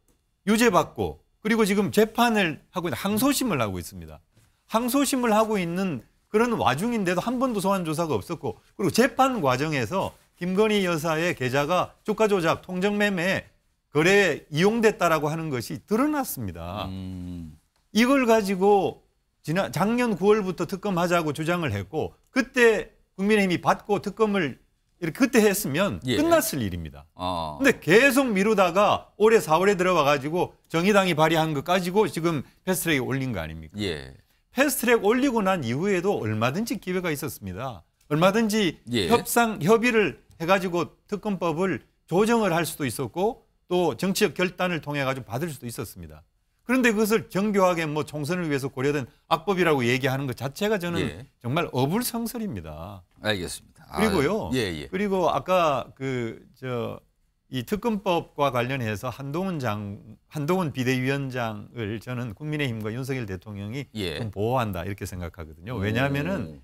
유죄받고 그리고 지금 재판을 하고 있는 항소심을 하고 있습니다. 항소심을 하고 있는 그런 와중인데도 한 번도 소환 조사가 없었고 그리고 재판 과정에서 김건희 여사의 계좌가 주가 조작, 통정 매매, 거래에 이용됐다라고 하는 것이 드러났습니다. 음. 이걸 가지고 지난 작년 9월부터 특검하자고 주장을 했고 그때 국민의힘이 받고 특검을 이렇게 그때 했으면 예. 끝났을 일입니다. 어. 근데 계속 미루다가 올해 4월에 들어와 가지고 정의당이 발의한 것 가지고 지금 패스트트랙에 올린 거 아닙니까? 예. 패스트트랙 올리고 난 이후에도 얼마든지 기회가 있었습니다. 얼마든지 예. 협상 협의를 해가지고 특검법을 조정을 할 수도 있었고 또 정치적 결단을 통해 가지고 받을 수도 있었습니다. 그런데 그것을 정교하게 뭐 총선을 위해서 고려된 악법이라고 얘기하는 것 자체가 저는 예. 정말 어불성설입니다. 알겠습니다. 그리고요. 아유, 예, 예. 그리고 아까 그 저 이 특검법과 관련해서 한동훈 장 한동훈 비대위원장을 저는 국민의힘과 윤석열 대통령이 예. 좀 보호한다 이렇게 생각하거든요. 왜냐하면은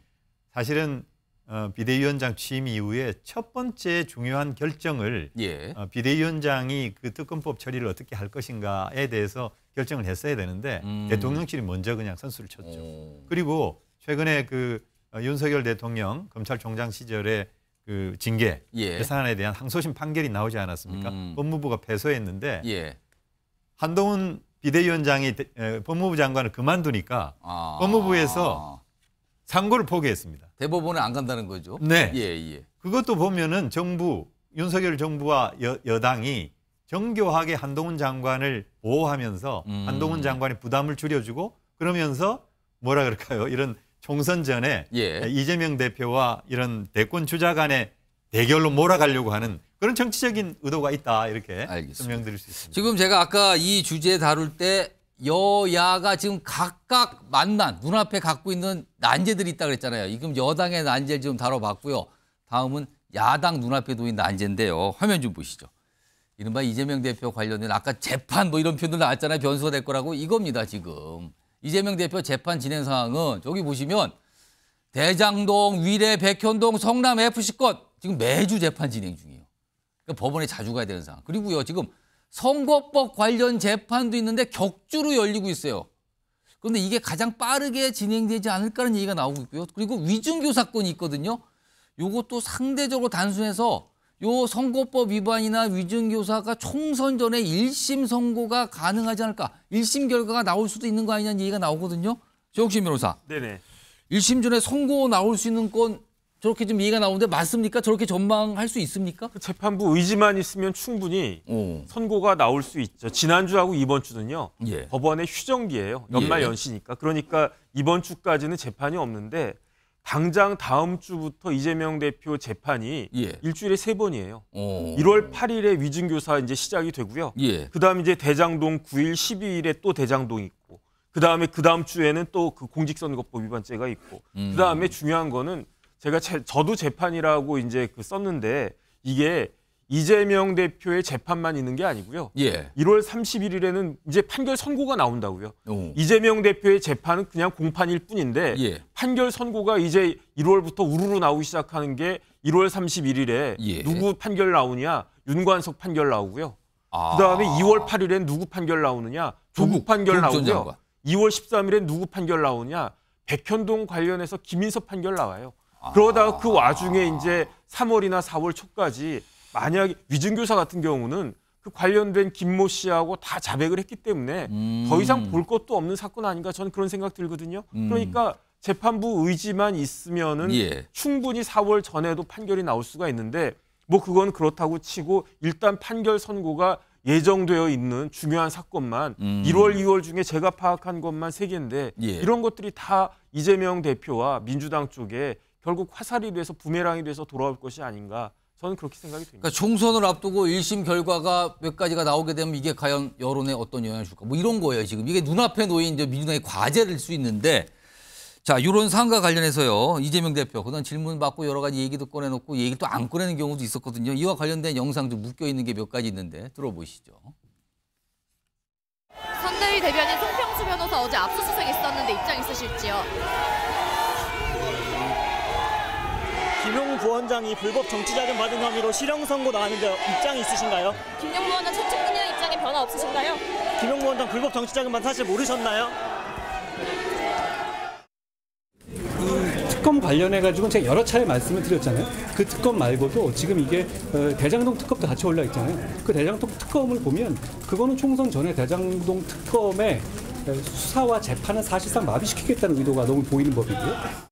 사실은 어, 비대위원장 취임 이후에 첫 번째 중요한 결정을 예. 어, 비대위원장이 그 특검법 처리를 어떻게 할 것인가에 대해서 결정을 했어야 되는데 음. 대통령실이 먼저 그냥 선수를 쳤죠. 그리고 최근에 그 어, 윤석열 대통령 검찰총장 시절에 그 징계 예. 예산안에 대한 항소심 판결이 나오지 않았습니까? 음. 법무부가 패소했는데 예. 한동훈 비대위원장이 대- 에, 법무부 장관을 그만두니까 아. 법무부에서 상고를 포기했습니다. 대법원에 안 간다는 거죠. 네. 예, 예. 그것도 보면은 정부 윤석열 정부와 여, 여당이 정교하게 한동훈 장관을 보호하면서 음. 한동훈 장관의 부담을 줄여주고 그러면서 뭐라 그럴까요? 이런 총선 전에 예. 이재명 대표와 이런 대권 주자 간의 대결로 몰아가려고 하는 그런 정치적인 의도가 있다 이렇게 설명드릴 수 있습니다. 지금 제가 아까 이 주제 다룰 때 여야가 지금 각각 만난 눈앞에 갖고 있는 난제들이 있다 그랬잖아요. 지금 여당의 난제를 좀 다뤄봤고요. 다음은 야당 눈앞에 놓인 난제인데요. 화면 좀 보시죠. 이른바 이재명 대표 관련된 아까 재판 뭐 이런 표현들 나왔잖아요. 변수가 될 거라고 이겁니다. 지금 이재명 대표 재판 진행 상황은 저기 보시면 대장동, 위례, 백현동, 성남 FC 건 지금 매주 재판 진행 중이에요. 그러니까 법원에 자주 가야 되는 상황. 그리고요 지금 선거법 관련 재판도 있는데 격주로 열리고 있어요. 그런데 이게 가장 빠르게 진행되지 않을까라는 얘기가 나오고 있고요. 그리고 위증교 사건이 있거든요. 요것도 상대적으로 단순해서 요 선거법 위반이나 위증교사가 총선 전에 1심 선고가 가능하지 않을까. 1심 결과가 나올 수도 있는 거 아니냐는 얘기가 나오거든요. 조혁신 변호사. 네네. 1심 전에 선고 나올 수 있는 건 저렇게 좀 얘기가 나오는데 맞습니까? 저렇게 전망할 수 있습니까? 그 재판부 의지만 있으면 충분히 선고가 나올 수 있죠. 지난주하고 이번 주는요. 예. 법원의 휴정기예요. 연말 예. 연시니까. 그러니까 이번 주까지는 재판이 없는데 당장 다음 주부터 이재명 대표 재판이 예. 일주일에 세 번이에요. 어. 1월 8일에 위증교사 이제 시작이 되고요. 예. 그다음 이제 대장동 9일 12일에 또 대장동 있고 그다음에 그다음 주에는 또 그 공직선거법 위반죄가 있고 음. 그다음에 중요한 거는 제가 제- 저도 재판이라고 이제 그 썼는데 이게 이재명 대표의 재판만 있는 게 아니고요. 예. 1월 31일에는 이제 판결 선고가 나온다고요. 오. 이재명 대표의 재판은 그냥 공판일 뿐인데 예. 판결 선고가 이제 1월부터 우르르 나오기 시작하는 게 1월 31일에 예. 누구 판결 나오냐 윤관석 판결 나오고요. 아. 그다음에 2월 8일엔 누구 판결 나오느냐 조국 판결 나오고요. 장관. 2월 13일엔 누구 판결 나오냐 백현동 관련해서 김인석 판결 나와요. 아. 그러다가 그 와중에 이제 3월이나 4월 초까지 만약에 위증교사 같은 경우는 그 관련된 김모 씨하고 다 자백을 했기 때문에 더 이상 볼 것도 없는 사건 아닌가 저는 그런 생각 들거든요. 음. 그러니까 재판부 의지만 있으면은 예. 충분히 4월 전에도 판결이 나올 수가 있는데 뭐 그건 그렇다고 치고 일단 판결 선고가 예정되어 있는 중요한 사건만 음. 1월, 2월 중에 제가 파악한 것만 세 개인데 예. 이런 것들이 다 이재명 대표와 민주당 쪽에 결국 화살이 돼서 부메랑이 돼서 돌아올 것이 아닌가 저는 그렇게 생각이 됩니다. 그러니까 총선을 앞두고 1심 결과가 몇 가지가 나오게 되면 이게 과연 여론에 어떤 영향을 줄까? 뭐 이런 거예요, 지금. 이게 눈앞에 놓인 이제 민주당의 과제를 수 있는데 자, 이런 사안과 관련해서요. 이재명 대표 그동안 질문 받고 여러 가지 얘기도 꺼내놓고 얘기를 또안 꺼내는 경우도 있었거든요. 이와 관련된 영상도 묶여 있는 게 몇 가지 있는데 들어보시죠. 선대위 대변인 송평수 변호사 어제 압수수색 있었는데 입장 있으실지요? 김용 부원장이 불법 정치자금 받은 혐의로 실형 선고 나왔는데 입장이 있으신가요? 김용 부원은 최측근 의원 입장에 변화 없으신가요? 김용 부원장 불법 정치자금 받은 사실 모르셨나요? 특검 관련해 가지고 제가 여러 차례 말씀을 드렸잖아요. 그 특검 말고도 지금 이게 어, 대장동 특검도 같이 올라 있잖아요. 그 대장동 특검을 보면 그거는 총선 전에 대장동 특검의 에, 수사와 재판을 사실상 마비시키겠다는 의도가 너무 보이는 법이고요.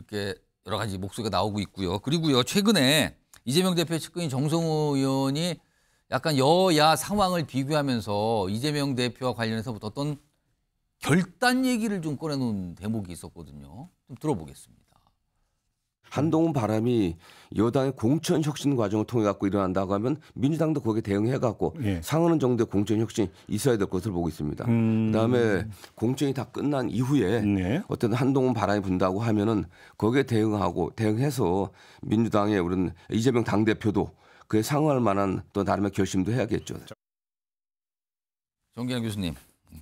이렇게 여러 가지 목소리가 나오고 있고요. 그리고요 최근에 이재명 대표 측근인 정성호 의원이 약간 여야 상황을 비교하면서 이재명 대표와 관련해서 어떤 결단 얘기를 좀 꺼내놓은 대목이 있었거든요. 좀 들어보겠습니다. 한동훈 바람이 여당의 공천 혁신 과정을 통해 갖고 일어난다고 하면 민주당도 거기에 대응해 갖고 상하는 정도의 공천 혁신이 있어야 될 것으로 보고 있습니다. 그다음에 공천이 다 끝난 이후에 어떤 한동훈 바람이 분다고 하면은 거기에 대응하고 대응해서 민주당의 우리는 이재명 당 대표도 그에 상응할 만한 또 나름의 결심도 해야겠죠. 정기환 교수님,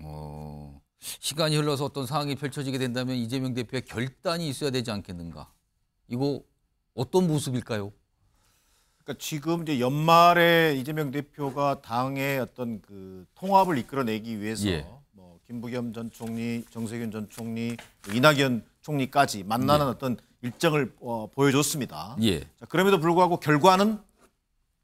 어, 시간이 흘러서 어떤 상황이 펼쳐지게 된다면 이재명 대표의 결단이 있어야 되지 않겠는가? 이거 어떤 모습일까요? 그러니까 지금 이제 연말에 이재명 대표가 당의 어떤 그 통합을 이끌어내기 위해서 예. 뭐 김부겸 전 총리, 정세균 전 총리, 이낙연 총리까지 만나는 예. 어떤 일정을 어, 보여줬습니다. 예. 자, 그럼에도 불구하고 결과는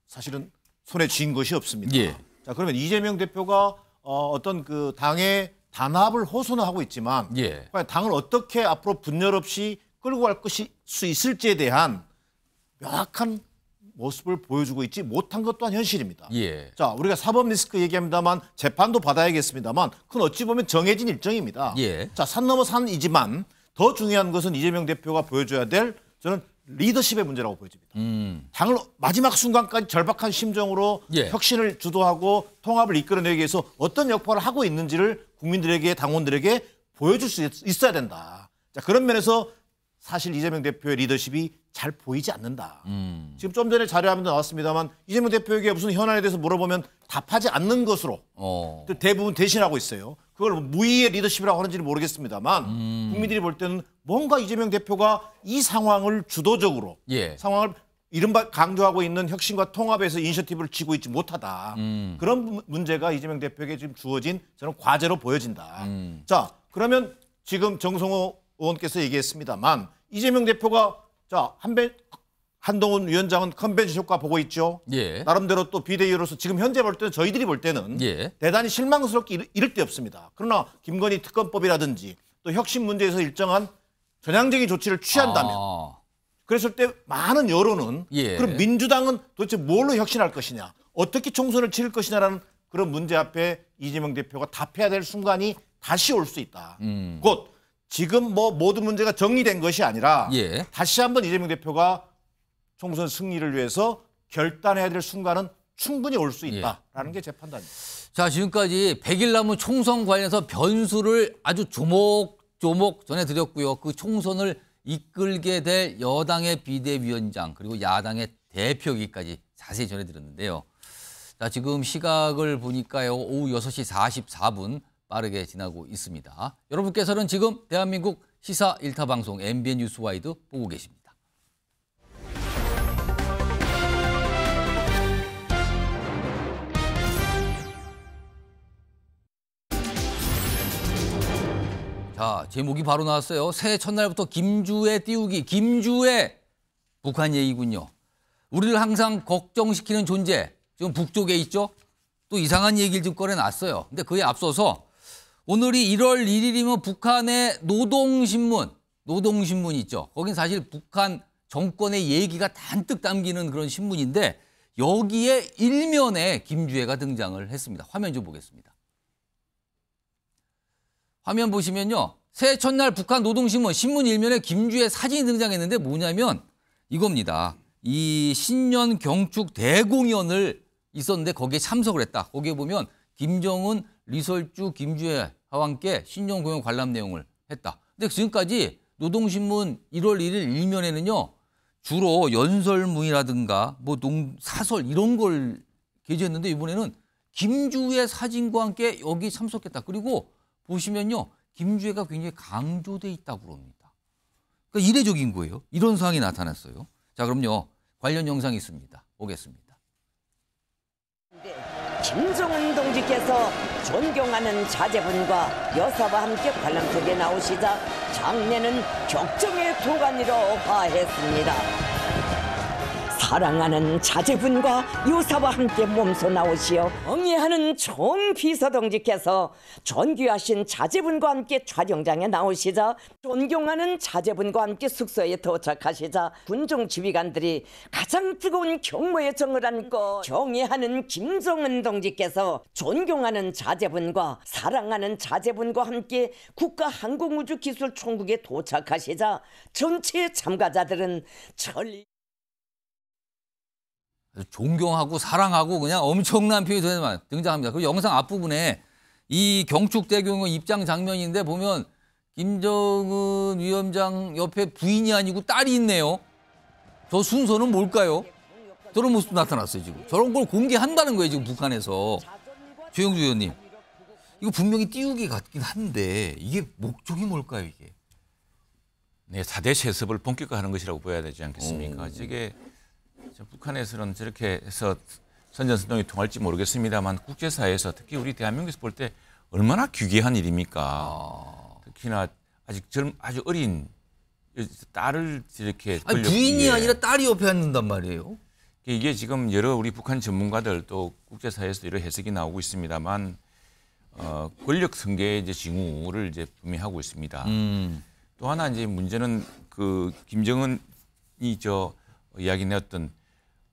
사실은 손에 쥔 것이 없습니다. 예. 자 그러면 이재명 대표가 어, 어떤 그 당의 단합을 호소는 하고 있지만 예. 과연 당을 어떻게 앞으로 분열 없이 끌고 갈 것이 수 있을지에 대한 명확한 모습을 보여주고 있지 못한 것 또한 현실입니다. 예. 자, 우리가 사법 리스크 얘기합니다만 재판도 받아야겠습니다만 그건 어찌 보면 정해진 일정입니다. 예. 자, 산 넘어 산이지만 더 중요한 것은 이재명 대표가 보여줘야 될 저는 리더십의 문제라고 보여집니다. 음. 당을 마지막 순간까지 절박한 심정으로 예. 혁신을 주도하고 통합을 이끌어내기 위해서 어떤 역할을 하고 있는지를 국민들에게 당원들에게 보여줄 수 있- 있어야 된다. 자, 그런 면에서 사실 이재명 대표의 리더십이 잘 보이지 않는다. 음. 지금 좀 전에 자료화면도 나왔습니다만 이재명 대표에게 무슨 현안에 대해서 물어보면 답하지 않는 것으로 어. 또 대부분 대신하고 있어요. 그걸 무의의 리더십이라고 하는지는 모르겠습니다만 음. 국민들이 볼 때는 뭔가 이재명 대표가 이 상황을 주도적으로 예. 상황을 이른바 강조하고 있는 혁신과 통합에서 이니셔티브를 쥐고 있지 못하다. 음. 그런 문- 문제가 이재명 대표에게 지금 주어진 저는 과제로 보여진다. 음. 자, 그러면 지금 정성호 의원께서 얘기했습니다만 이재명 대표가 자, 한배 한동훈 위원장은 컨벤션 효과 보고 있죠. 예. 나름대로 또 비대위로서 지금 현재 볼 때는 저희들이 볼 때는 예. 대단히 실망스럽게 이를, 이를 데 없습니다. 그러나 김건희 특검법이라든지 또 혁신 문제에서 일정한 전향적인 조치를 취한다면 아. 그랬을 때 많은 여론은 예. 그럼 민주당은 도대체 뭘로 혁신할 것이냐 어떻게 총선을 치를 것이냐라는 그런 문제 앞에 이재명 대표가 답해야 될 순간이 다시 올 수 있다. 음. 곧 지금 뭐 모든 문제가 정리된 것이 아니라 예. 다시 한번 이재명 대표가 총선 승리를 위해서 결단해야 될 순간은 충분히 올 수 있다라는 게제 판단입니다. 자, 지금까지 100일 남은 총선 관련해서 변수를 아주 조목조목 전해드렸고요. 그 총선을 이끌게 될 여당의 비대위원장 그리고 야당의 대표기까지 자세히 전해드렸는데요. 자, 지금 시각을 보니까요. 오후 6시 44분 빠르게 지나고 있습니다. 여러분께서는 지금 대한민국 시사 일타 방송 MBN 뉴스와이드 보고 계십니다. 자, 제목이 바로 나왔어요. 새해 첫날부터 김주애 띄우기, 김주애 북한 얘기군요. 우리를 항상 걱정시키는 존재, 지금 북쪽에 있죠? 또 이상한 얘기를 좀 꺼내놨어요. 근데 그에 앞서서 오늘이 1월 1일이면 북한의 노동신문, 노동신문 있죠. 거긴 사실 북한 정권의 얘기가 잔뜩 담기는 그런 신문인데 여기에 일면에 김주애가 등장을 했습니다. 화면 좀 보겠습니다. 화면 보시면요. 새해 첫날 북한 노동신문 신문 일면에 김주의 사진이 등장했는데 뭐냐면 이겁니다. 이 신년 경축 대공연을 있었는데 거기에 참석을 했다. 거기에 보면 김정은, 리설주, 김주애와 함께 신년 공연 관람 내용을 했다. 근데 지금까지 노동신문 1월 1일 일면에는요. 주로 연설문이라든가 뭐 농, 사설 이런 걸 게재했는데 이번에는 김주의 사진과 함께 여기 참석했다. 그리고 보시면요. 김주혜가 굉장히 강조돼 있다고 그럽니다. 그러니까 이례적인 거예요. 이런 상황이 나타났어요. 자, 그럼요. 관련 영상이 있습니다. 보겠습니다. 김정은 동지께서 존경하는 자제분과 여사와 함께 관람석에 나오시자 장례는 격정의 도가니로 화했습니다. 사랑하는 자제분과 요사와 함께 몸소 나오시어 응애하는 종 비서동지께서 존귀하신 자제분과 함께 촬영장에 나오시자 존경하는 자제분과 함께 숙소에 도착하시자 군종 지휘관들이 가장 뜨거운 경모의 정을 안고 경애하는 김정은 동지께서 존경하는 자제분과 사랑하는 자제분과 함께 국가항공우주기술총국에 도착하시자 전체 참가자들은 천리 존경하고 사랑하고 그냥 엄청난 표현이 등장합니다. 그 영상 앞부분에 이 경축대교의 입장 장면인데 보면 김정은 위원장 옆에 부인이 아니고 딸이 있네요. 저 순서는 뭘까요? 저런 모습도 나타났어요 지금. 저런 걸 공개한다는 거예요 지금 북한에서. 조영주 의원님. 이거 분명히 띄우기 같긴 한데 이게 목적이 뭘까요 이게? 네, 4대 세습을 본격화하는 것이라고 보여야 되지 않겠습니까? 저게 저 북한에서는 저렇게 해서 선전선동이 통할지 모르겠습니다만 국제사회에서 특히 우리 대한민국에서 볼 때 얼마나 귀괴한 일입니까? 특히나 아직 젊 아주 어린 딸을 이렇게 아니, 부인이 위에 아니라 딸이 옆에 앉는단 말이에요. 이게 지금 여러 우리 북한 전문가들 또 국제사회에서 여러 해석이 나오고 있습니다만 어, 권력 승계의 이제 징후를 이제 분명히 하고 있습니다. 음. 또 하나 이제 문제는 그 김정은이 저 이야기 내었던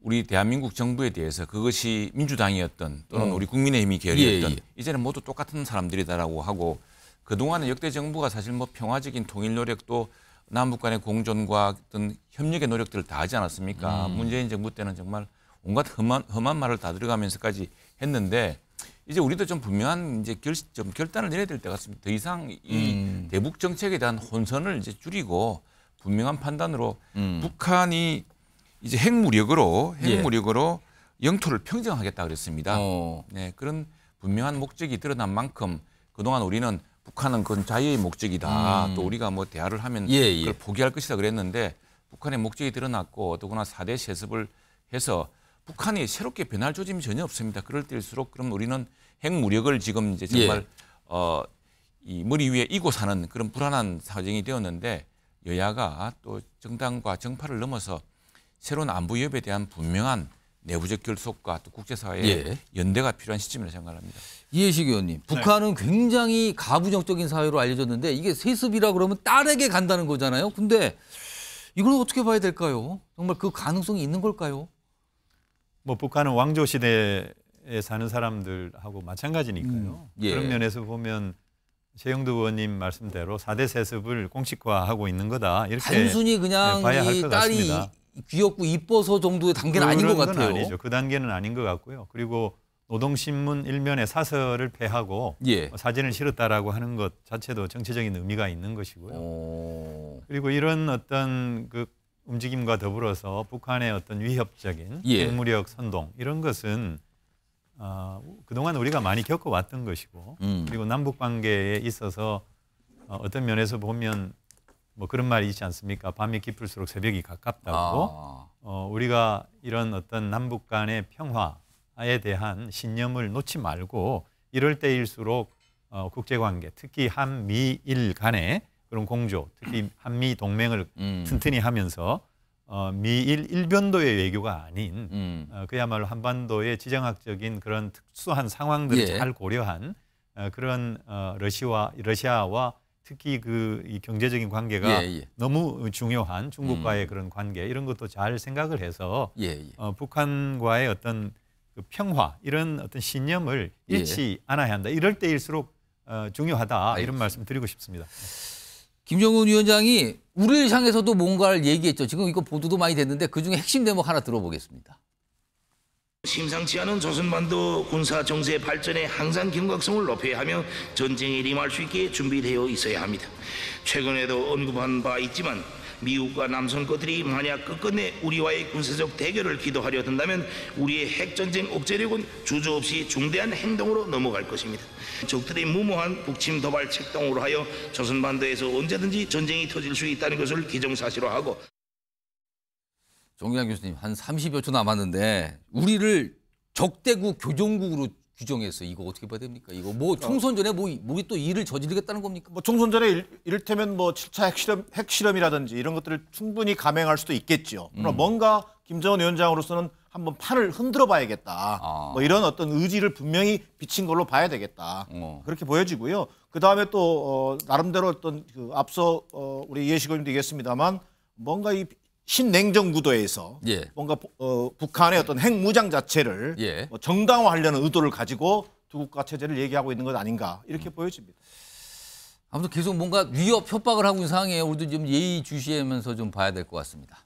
우리 대한민국 정부에 대해서 그것이 민주당이었던 또는 어. 우리 국민의힘이 계열이었던 예, 예. 이제는 모두 똑같은 사람들이다라고 하고 그동안은 역대 정부가 사실 뭐 평화적인 통일 노력도 남북 간의 공존과 어떤 협력의 노력들을 다 하지 않았습니까? 음. 문재인 정부 때는 정말 온갖 험한, 험한 말을 다 들어가면서까지 했는데 이제 우리도 좀 분명한 이제 결, 좀 결단을 내려야 될 때가 같습니다. 더 이상 이 음. 대북 정책에 대한 혼선을 이제 줄이고 분명한 판단으로 음. 북한이 이제 핵무력으로 예. 핵무력으로 영토를 평정하겠다 그랬습니다. 어. 네, 그런 분명한 목적이 드러난 만큼 그동안 우리는 북한은 그건 자유의 목적이다. 음. 또 우리가 뭐 대화를 하면 예, 예. 그걸 포기할 것이다 그랬는데 북한의 목적이 드러났고 더구나 4대 세습을 해서 북한이 새롭게 변할 조짐이 전혀 없습니다. 그럴 때일수록 그럼 우리는 핵무력을 지금 이제 정말 예. 어, 이 머리 위에 이고 사는 그런 불안한 사정이 되었는데 여야가 또 정당과 정파를 넘어서 새로운 안보협에 대한 분명한 내부적 결속과 또 국제사회의 예. 연대가 필요한 시점이라고 생각합니다. 이해식 의원님, 북한은 굉장히 가부장적인 사회로 알려졌는데 이게 세습이라 그러면 딸에게 간다는 거잖아요. 근데 이걸 어떻게 봐야 될까요? 정말 그 가능성이 있는 걸까요? 뭐 북한은 왕조 시대에 사는 사람들하고 마찬가지니까요. 음, 예. 그런 면에서 보면 최영두 의원님 말씀대로 4대 세습을 공식화하고 있는 거다. 이렇게 단순히 그냥 네, 봐야 할이것 딸이 같습니다. 귀엽고 이뻐서 정도의 단계는 아닌 것 같아요. 아니죠. 그 단계는 아닌 것 같고요. 그리고 노동신문 일면에 사설을 폐하고 예. 사진을 실었다라고 하는 것 자체도 정치적인 의미가 있는 것이고요. 어. 그리고 이런 어떤 그 움직임과 더불어서 북한의 어떤 위협적인 예. 핵무력 선동 이런 것은 어, 그동안 우리가 많이 겪어왔던 것이고 음. 그리고 남북 관계에 있어서 어, 어떤 면에서 보면 뭐 그런 말이 있지 않습니까? 밤이 깊을수록 새벽이 가깝다고. 아. 어, 우리가 이런 어떤 남북 간의 평화에 대한 신념을 놓지 말고 이럴 때일수록 어, 국제관계, 특히 한미일 간의 그런 공조, 특히 한미 동맹을 음. 튼튼히 하면서 어, 미일 일변도의 외교가 아닌 음. 어, 그야말로 한반도의 지정학적인 그런 특수한 상황들을 예. 잘 고려한 어, 그런 어, 러시아와 러시아와 특히 그 이 경제적인 관계가 예, 예. 너무 중요한 중국과의 그런 관계 이런 것도 잘 생각을 해서 예, 예. 어, 북한과의 어떤 그 평화 이런 어떤 신념을 예. 잃지 않아야 한다. 이럴 때일수록 어, 중요하다 이런 말씀 드리고 싶습니다. 김정은 위원장이 우리를 향해서도 뭔가를 얘기했죠. 지금 이거 보도도 많이 됐는데 그 중에 핵심 대목 하나 들어보겠습니다. 심상치 않은 조선반도 군사 정세 발전에 항상 경각성을 높여야 하며 전쟁에 임할 수 있게 준비되어 있어야 합니다. 최근에도 언급한 바 있지만 미국과 남선 것들이 만약 끝끝내 우리와의 군사적 대결을 기도하려 든다면 우리의 핵전쟁 억제력은 주저없이 중대한 행동으로 넘어갈 것입니다. 적들의 무모한 북침 도발 책동으로 하여 조선반도에서 언제든지 전쟁이 터질 수 있다는 것을 기정사실화하고 정기환 교수님 한 30여 초 남았는데 우리를 적대국 교종국으로 규정해서 이거 어떻게 봐야 됩니까? 이거 뭐 총선 전에 뭐 뭐기 또 일을 저지르겠다는 겁니까? 뭐 총선 전에 일, 이를테면 뭐 7차 핵실험, 핵실험이라든지 이런 것들을 충분히 감행할 수도 있겠죠. 그러나 음. 뭔가 김정은 위원장으로서는 한번 판을 흔들어 봐야겠다. 아. 뭐 이런 어떤 의지를 분명히 비친 걸로 봐야 되겠다. 어. 그렇게 보여지고요. 그 다음에 또 어, 나름대로 어떤 그 앞서 어, 우리 예시고님도 얘기했습니다만 뭔가 이 신냉전 구도에서 예. 뭔가 어, 북한의 어떤 핵무장 자체를 예. 뭐 정당화하려는 의도를 가지고 두 국가 체제를 얘기하고 있는 것 아닌가 이렇게 보여집니다. 아무튼 계속 뭔가 위협 협박을 하고 있는 상황이에요. 우리도 좀 예의 주시하면서 좀 봐야 될 것 같습니다.